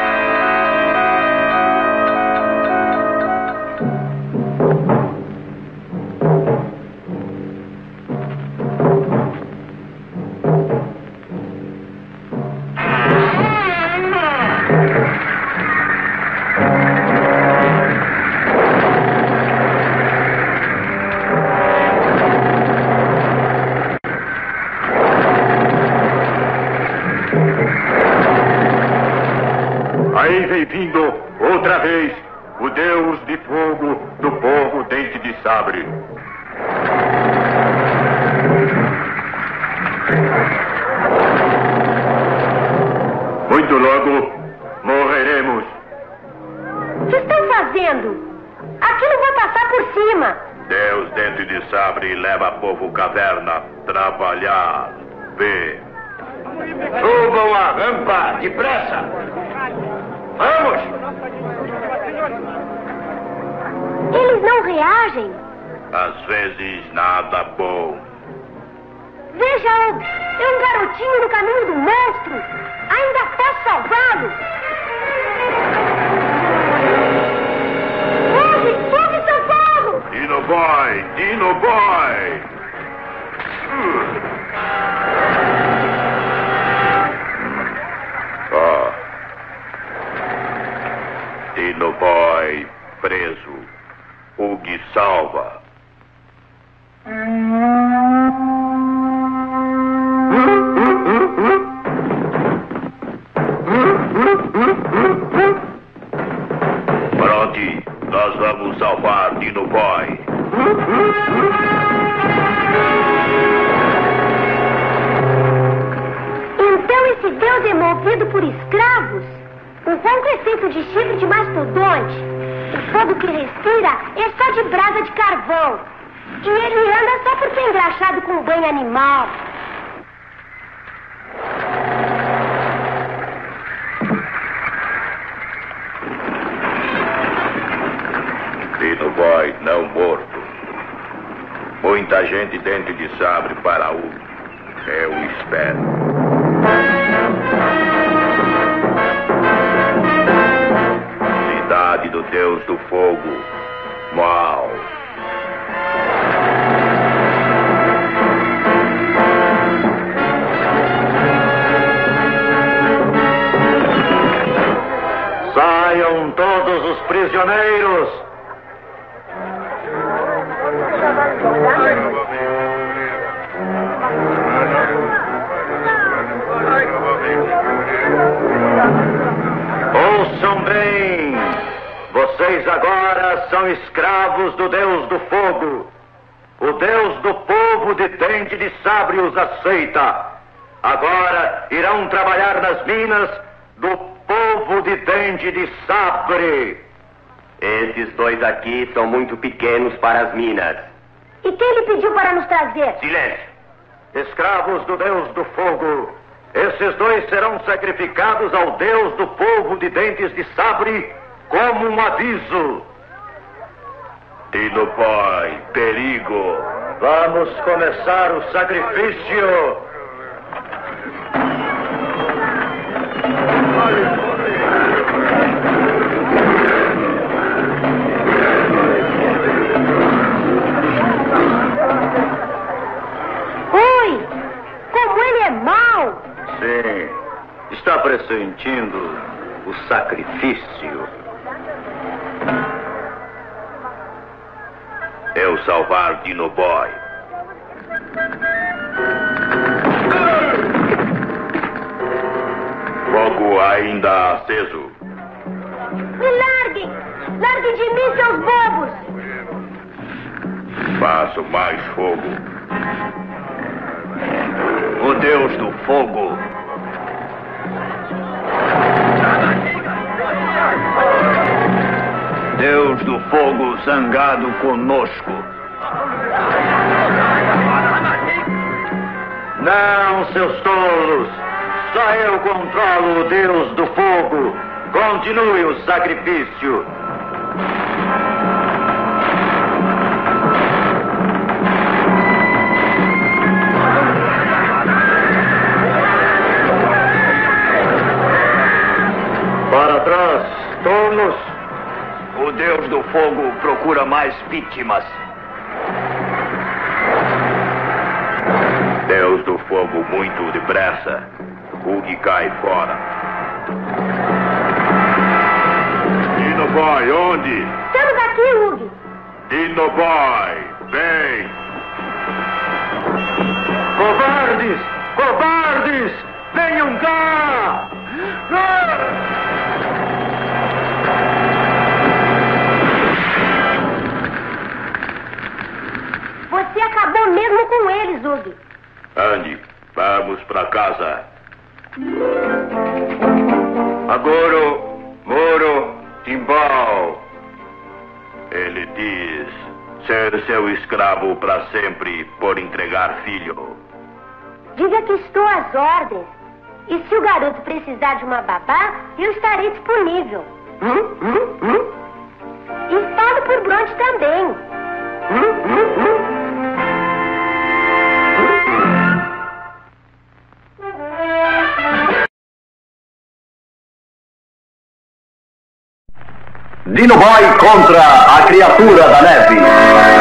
Aceita. Agora irão trabalhar nas minas do povo de dente de sabre. Esses dois aqui são muito pequenos para as minas. E quem lhe pediu para nos trazer? Silêncio! Escravos do Deus do Fogo, esses dois serão sacrificados ao Deus do povo de dentes de sabre como um aviso. Dino Boy, perigo. Vamos começar o sacrifício. Ui! Como ele é mau! Sim, está pressentindo o sacrifício. Salvar Dino Boy. Fogo ainda aceso. Me larguem! Larguem de mim, seus bobos! Faço mais fogo. O Deus do Fogo. Deus do Fogo zangado conosco. Não, seus tolos! Só eu controlo o Deus do Fogo. Continue o sacrifício. Para trás, tolos! O Deus do Fogo procura mais vítimas. Deus do fogo muito depressa. O que cai fora. Dino Boy, onde? Estamos aqui, Hugh! Dino Boy, vem! Covardes! Covardes! Venham cá! Você acabou mesmo com eles, Hugh. Ande, vamos para casa. Agora, Moro, Timbal. Ele diz ser seu escravo para sempre por entregar filho. Diga que estou às ordens. E se o garoto precisar de uma babá, eu estarei disponível. Hum, hum, hum, E falo por Bronte também. hum, hum, hum. Dino Boy contra a criatura da neve.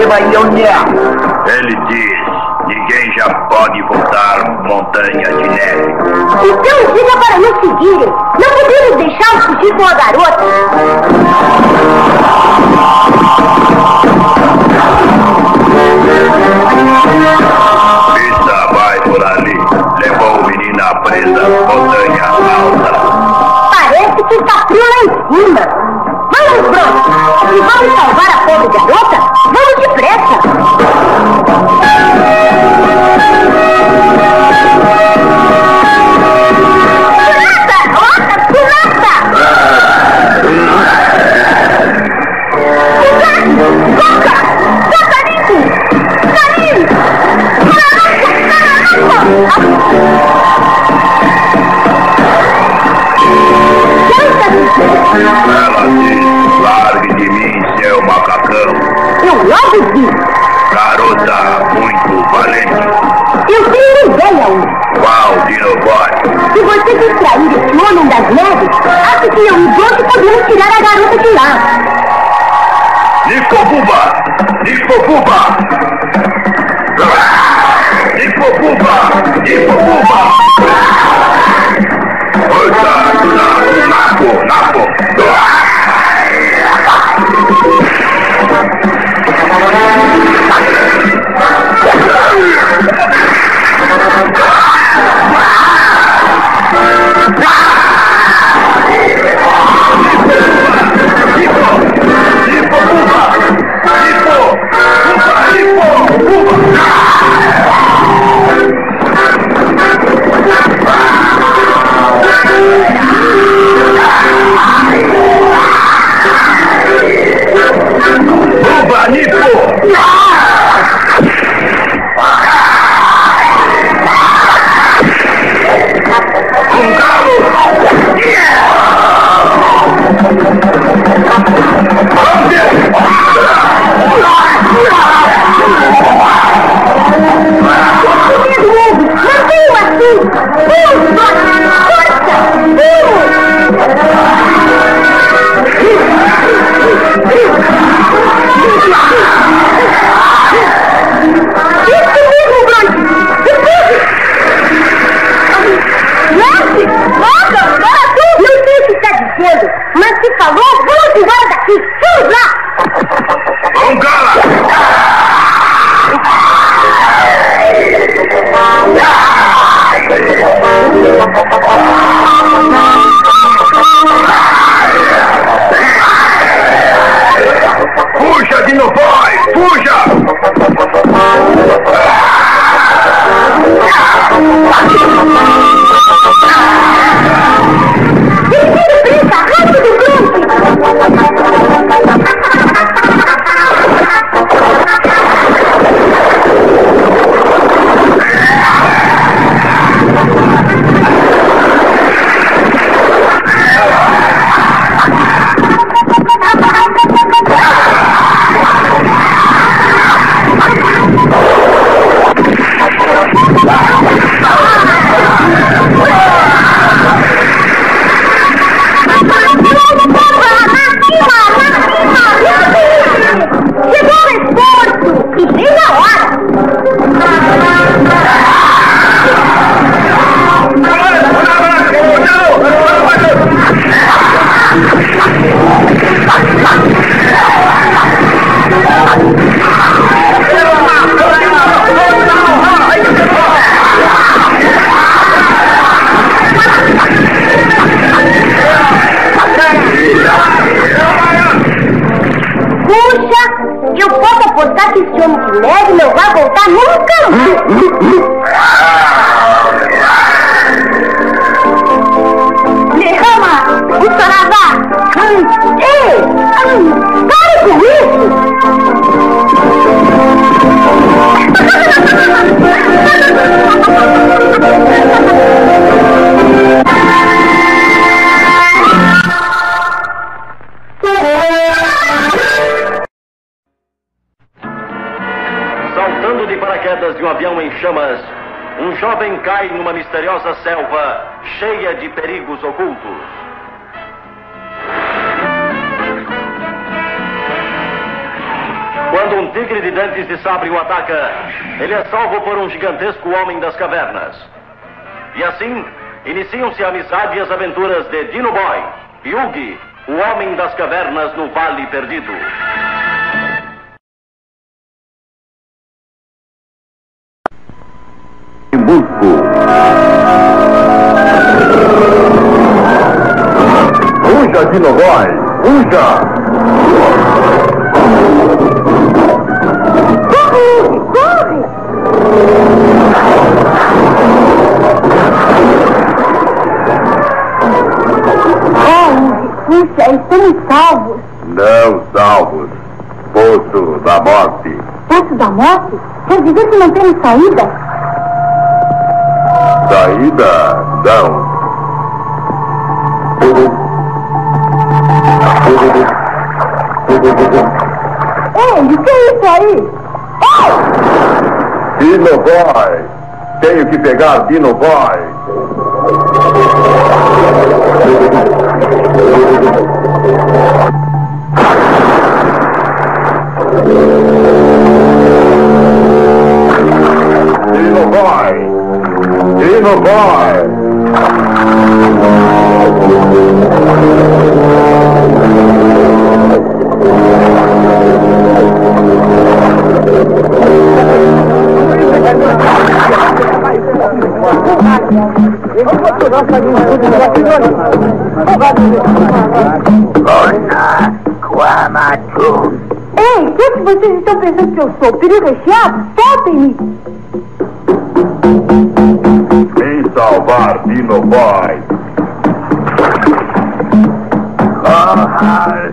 Guaíba, então onde é? Ele diz, ninguém já pode voltar montanha de neve. Então diga é para nos seguirem. Não podemos deixar los fugir com a garota. Pista vai por ali. Levou o menino à presa, montanha alta. Parece que está frio lá em cima. Vamos, pronto. E vamos salvar a pobre garota? tirar a garota de lá. Desculpa! Desculpa! Desculpa! Desculpa! Desculpa! chamas, um jovem cai numa misteriosa selva cheia de perigos ocultos. Quando um tigre de dentes de sabre o ataca, ele é salvo por um gigantesco homem das cavernas. E assim, iniciam-se a amizade e as aventuras de Dino Boy e Ugi, o homem das cavernas no Vale Perdido. Saída? Saída? Não. Ei, o que é isso aí? Oh! Dino Boy! Tenho que pegar Dino Boy! Ei, o que, é que vocês estão pensando que eu sou? Peru recheado? Soltem-me! Vem salvar Dino Boy! Vamos ser!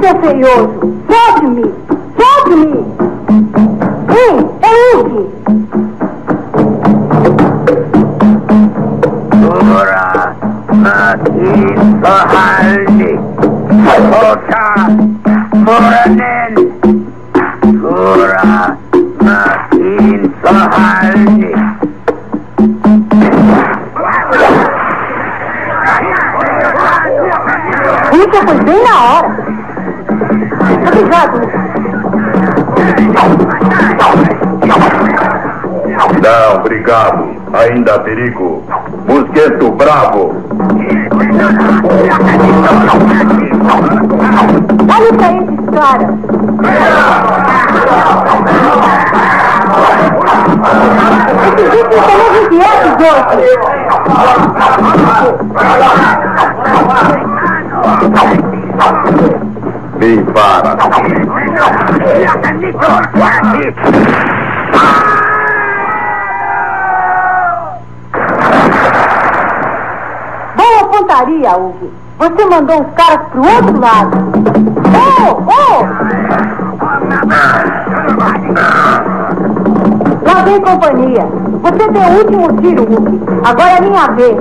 Solte-me! Solte-me! Há perigo. Mosqueto bravo. Olha pra esses caras! Esses itens são os inviernos hoje! Vem para. Pontaria, Hugo! Você mandou os caras pro outro lado! Oh, oh! Lá vem companhia! Você tem o último tiro, Hugo! Agora é minha vez!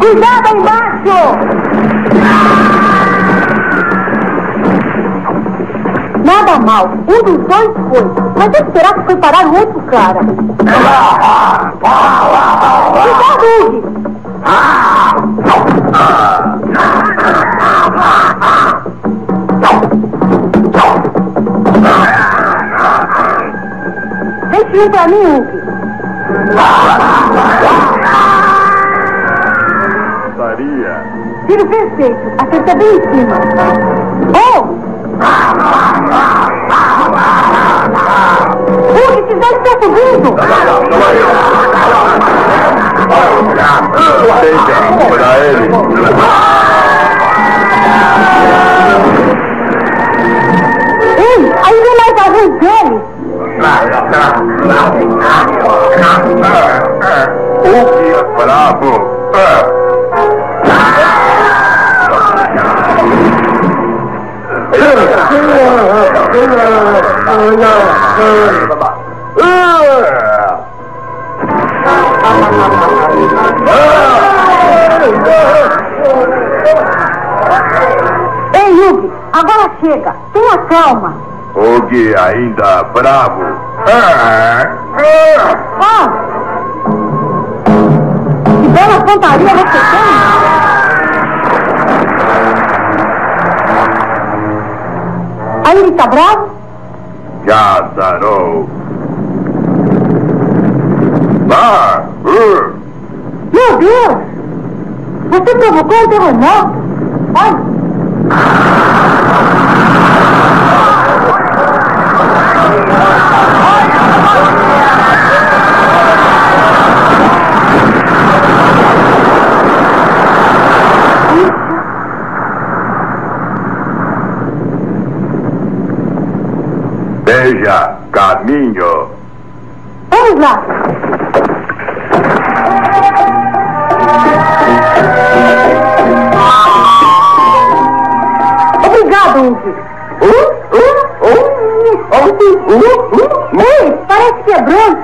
Cuidado aí embaixo! Nada mal, um dos dois foi. Mas eu esperava que foi parar o outro cara. <laughs> Cuidado, Hugo! Um pra mim, Hugo. Maria. Tiro perfeito. Acerta bem em cima. Oh! Hugo, esses dois estão subindo! Deixa pra ele. Ei, vem mais alguns deles! O que é bravo? Ei, calma. O que ainda bravo? Ah! Que bela pontaria você tem! está bravo? Já sarou. Vá! Uh. Meu Deus! Você provocou um terremoto! Olha!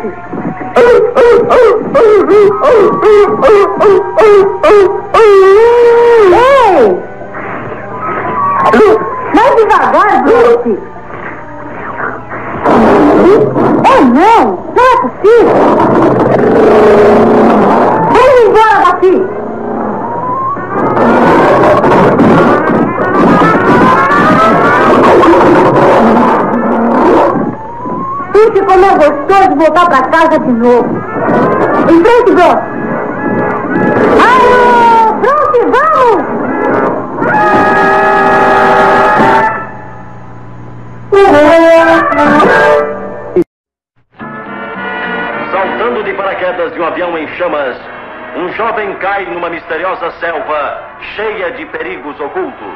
Ei! Mais devagar, bronze. Gostoso voltar pra casa de novo. Em frente, Bronte! Alô! Bronte, vamos! Saltando de paraquedas de um avião em chamas, um jovem cai numa misteriosa selva cheia de perigos ocultos.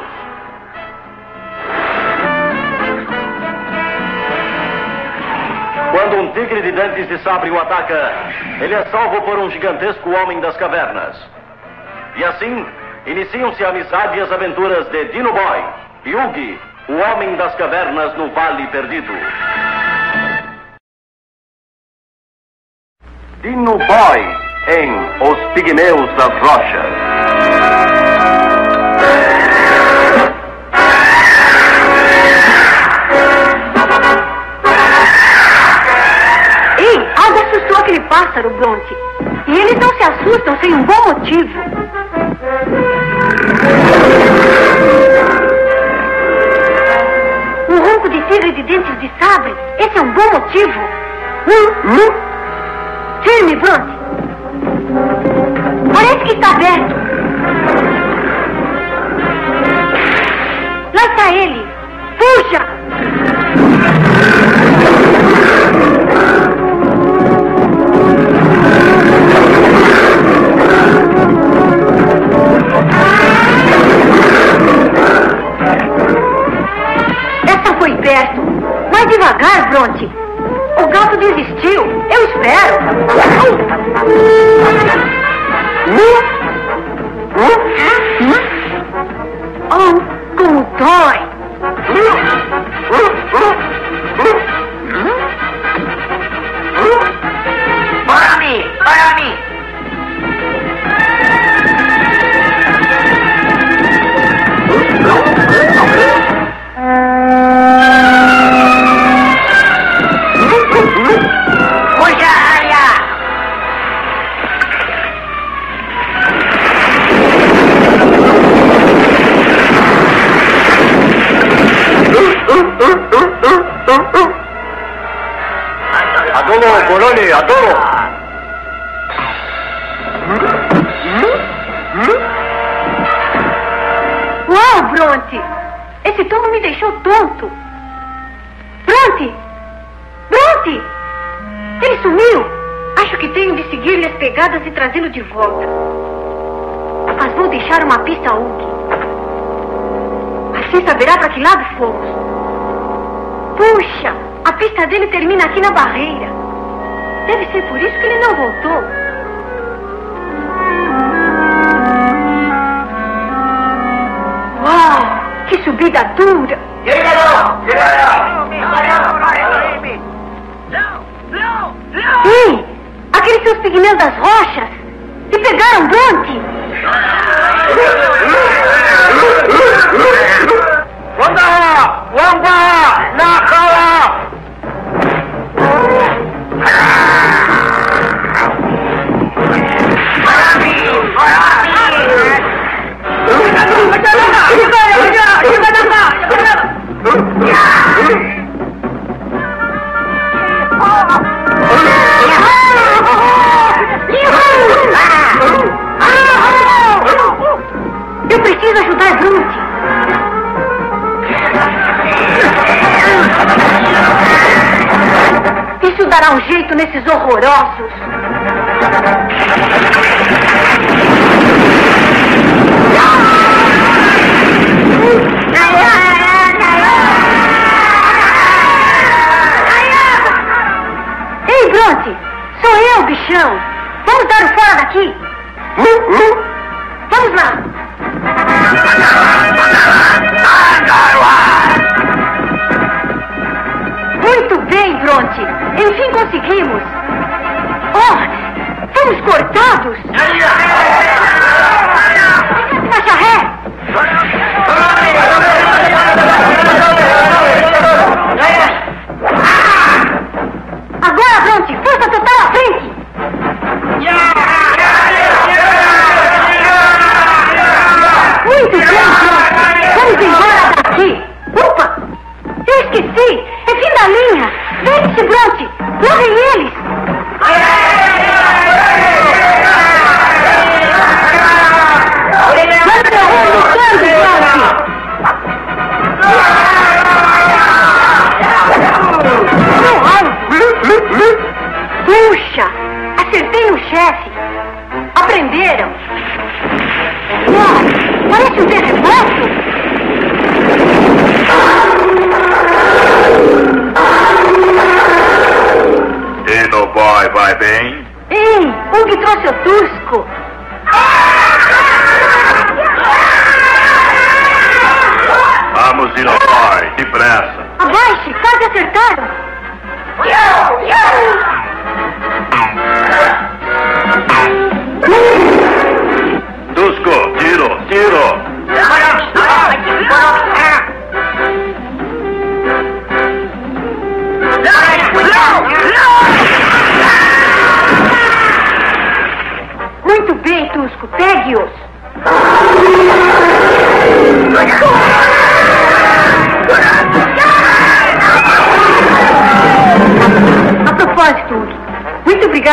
Tigre de dentes de sabre o ataca, ele é salvo por um gigantesco homem das cavernas. E assim, iniciam-se a amizade e as aventuras de Dino Boy e Ugi, o homem das cavernas no Vale Perdido. Dino Boy em Os Pigmeus das Rochas. Sem um bom motivo. Um ronco de tigre de dentes de sabre? Esse é um bom motivo? Hum? Hum? Firme, Bronte. Adolo, Boroni, Adolo! Uau, Bronte! Esse tombo me deixou tonto. Bronte! Bronte! Ele sumiu! Acho que tenho de seguir-lhe as pegadas e trazê-lo de volta. Mas vou deixar uma pista a Ugi. Assim saberá para que lado fomos. Puxa! A pista dele termina aqui na barreira. Deve ser por isso que ele não voltou. Uau! Que subida dura! Ei! Aqueles seus pigmeus das rochas! Se pegaram Bronte! Wamba! Wamba! Nakala! Eu preciso ajudar Groot. Isso dará um jeito nesses horrorosos. Bronte! Sou eu, bichão! Vamos dar o fora daqui! Vamos lá! Muito bem, Bronte! Enfim conseguimos! Oh! Fomos cortados! Caixa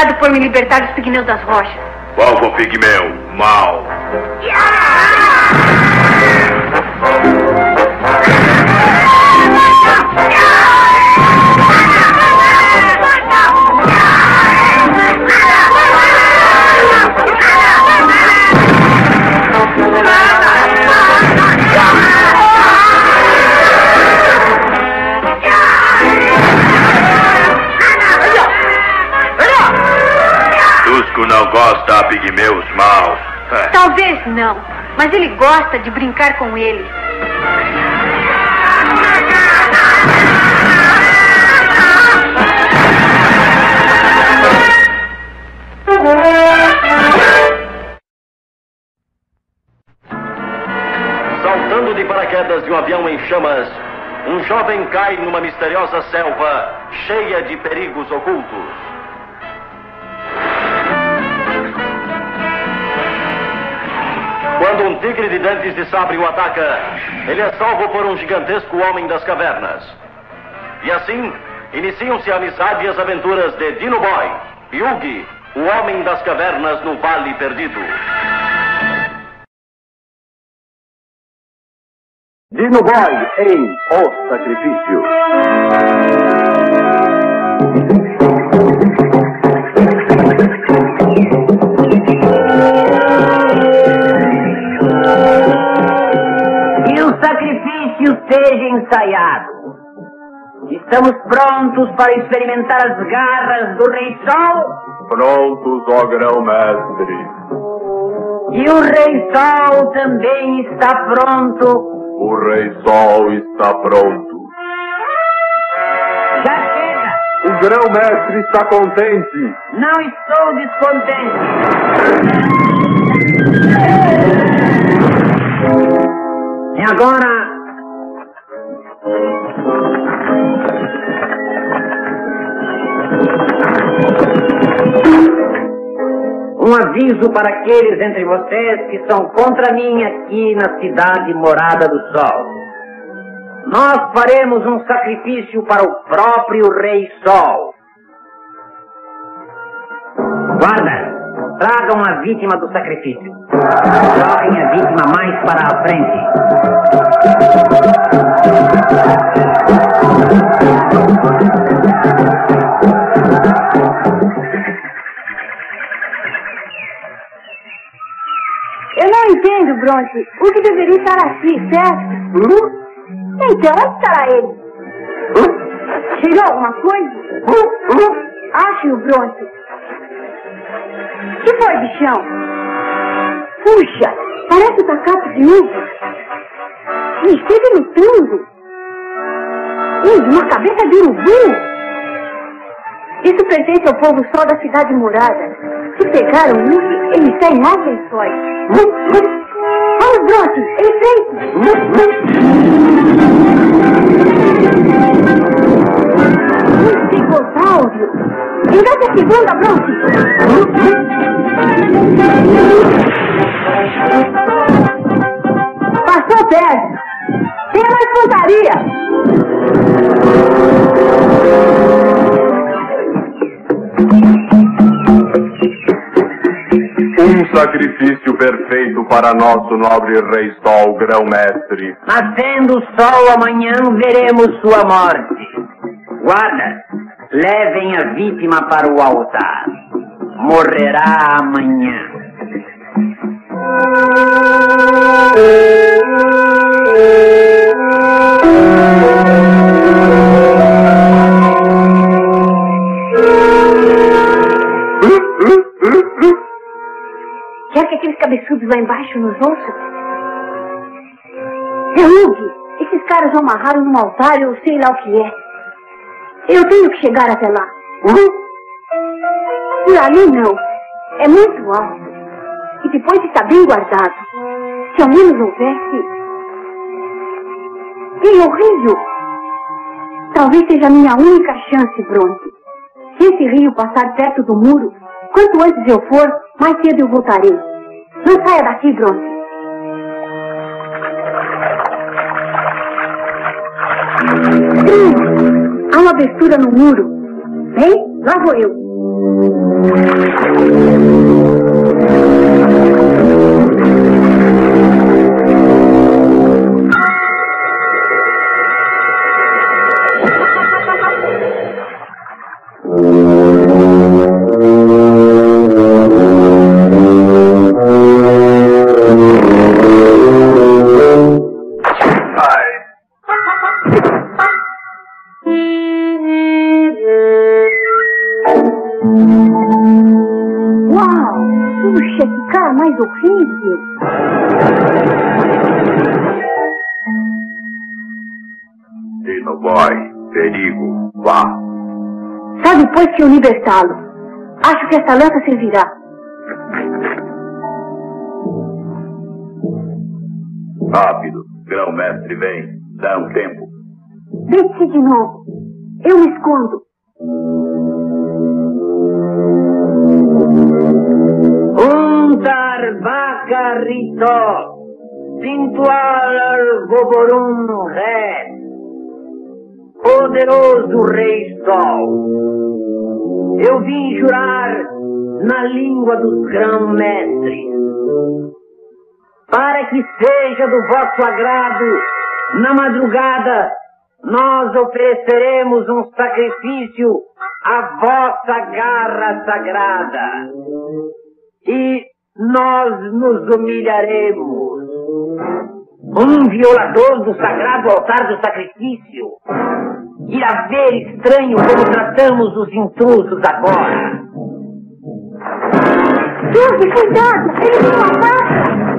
obrigado por me libertar dos pigmeus das rochas. Qual foi o pigmeu? Mal. Tusco mas ele gosta de brincar com eles. Saltando de paraquedas de um avião em chamas, um jovem cai numa misteriosa selva cheia de perigos ocultos. Tigre de dentes de sabre o ataca, ele é salvo por um gigantesco homem das cavernas. E assim, iniciam-se a amizade e as aventuras de Dino Boy e Yugi, o homem das cavernas no Vale Perdido. Dino Boy em O Sacrifício. Seja ensaiado. Estamos prontos para experimentar as garras do Rei Sol? Prontos, ó grão-mestre. E o Rei Sol também está pronto. O Rei Sol está pronto. Já chega! O grão-mestre está contente. Não estou descontente. E agora. Um aviso para aqueles entre vocês que são contra mim aqui na cidade Morada do Sol. Nós faremos um sacrifício para o próprio Rei Sol. Guarda, tragam a vítima do sacrifício. Joguem a vítima mais para a frente. Eu não entendo, Bronte. O que deveria estar aqui, certo? Hum? Então, onde estará ele? Hum? Cheirou alguma coisa? Hum? Hum? Ache-o, Bronte. que foi, bichão? Puxa, parece o tacato de uva. Me esteve no. Ih, uma cabeça de urubu. Isso pertence ao povo só da cidade morada. Se pegaram um, eles mais lençóis. Vamos, Bronte, em frente! Cigossáurio! Engata a segunda, Bronte! Passou perto! Tem mais pontaria! Um sacrifício perfeito para nosso nobre rei Sol, grão-mestre. Nascendo o sol amanhã, veremos sua morte. Guarda, levem a vítima para o altar. Morrerá amanhã. Quer <laughs> aqueles cabeçudos lá embaixo nos ouçam? Reúgue! Esses caras o amarraram num altar, eu sei lá o que é. Eu tenho que chegar até lá. Por ali não. É muito alto. E depois está bem guardado. Se ao menos houvesse. Que horrível! Talvez seja a minha única chance, Bronte. Se esse rio passar perto do muro, quanto antes eu for, mais cedo eu voltarei. Não saia daqui, Bronte. Hum, há uma abertura no muro. Bem, lá vou eu. Só depois que eu libertá-lo. Acho que essa lança servirá. Rápido, grão-mestre vem. Dá um tempo. Deite-se de novo. Eu me escondo. Untar Bacarito, Cintualar Goborum Ré, poderoso Rei Sol, eu vim jurar na língua dos grão-mestres, para que seja do vosso agrado, na madrugada, nós ofereceremos um sacrifício à vossa garra sagrada e nós nos humilharemos. Um violador do sagrado altar do sacrifício irá ver estranho como tratamos os intrusos agora. Deus, cuidado! Ele tem uma faca!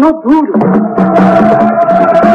No duro.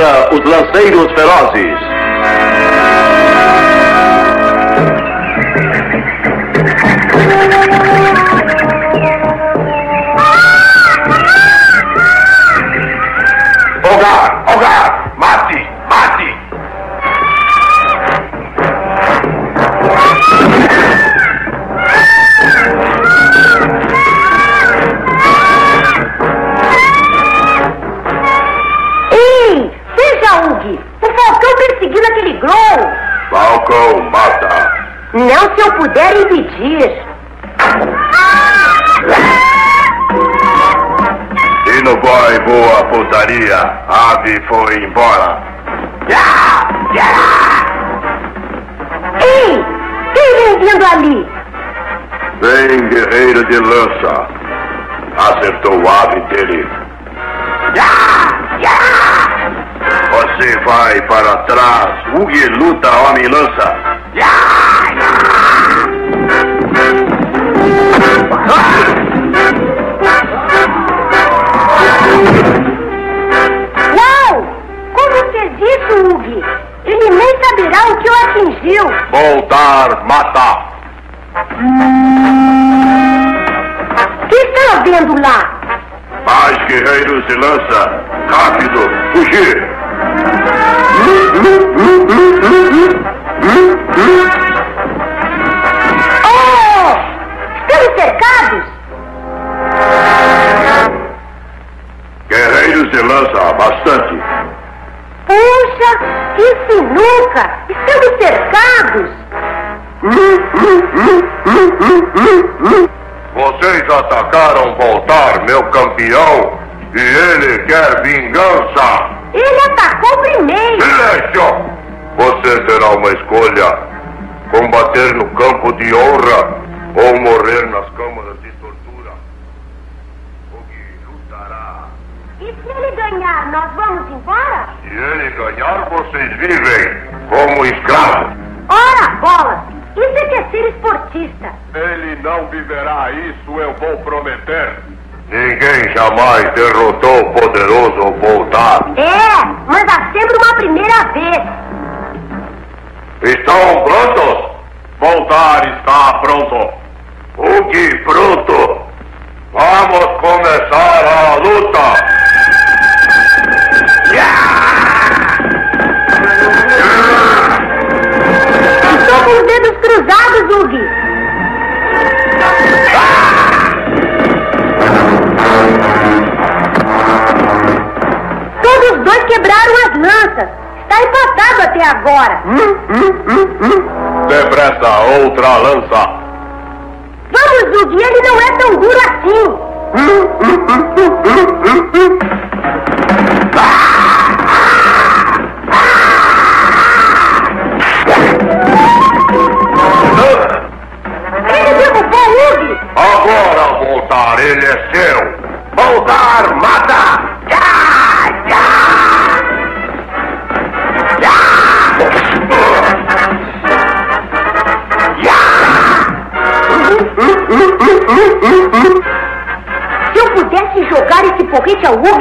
Contra os Lanceiros Ferozes. Yo. jamais derrotou. agora. Depressa, outra lança. Vamos, Zug, ele não é tão duro assim. ஊரை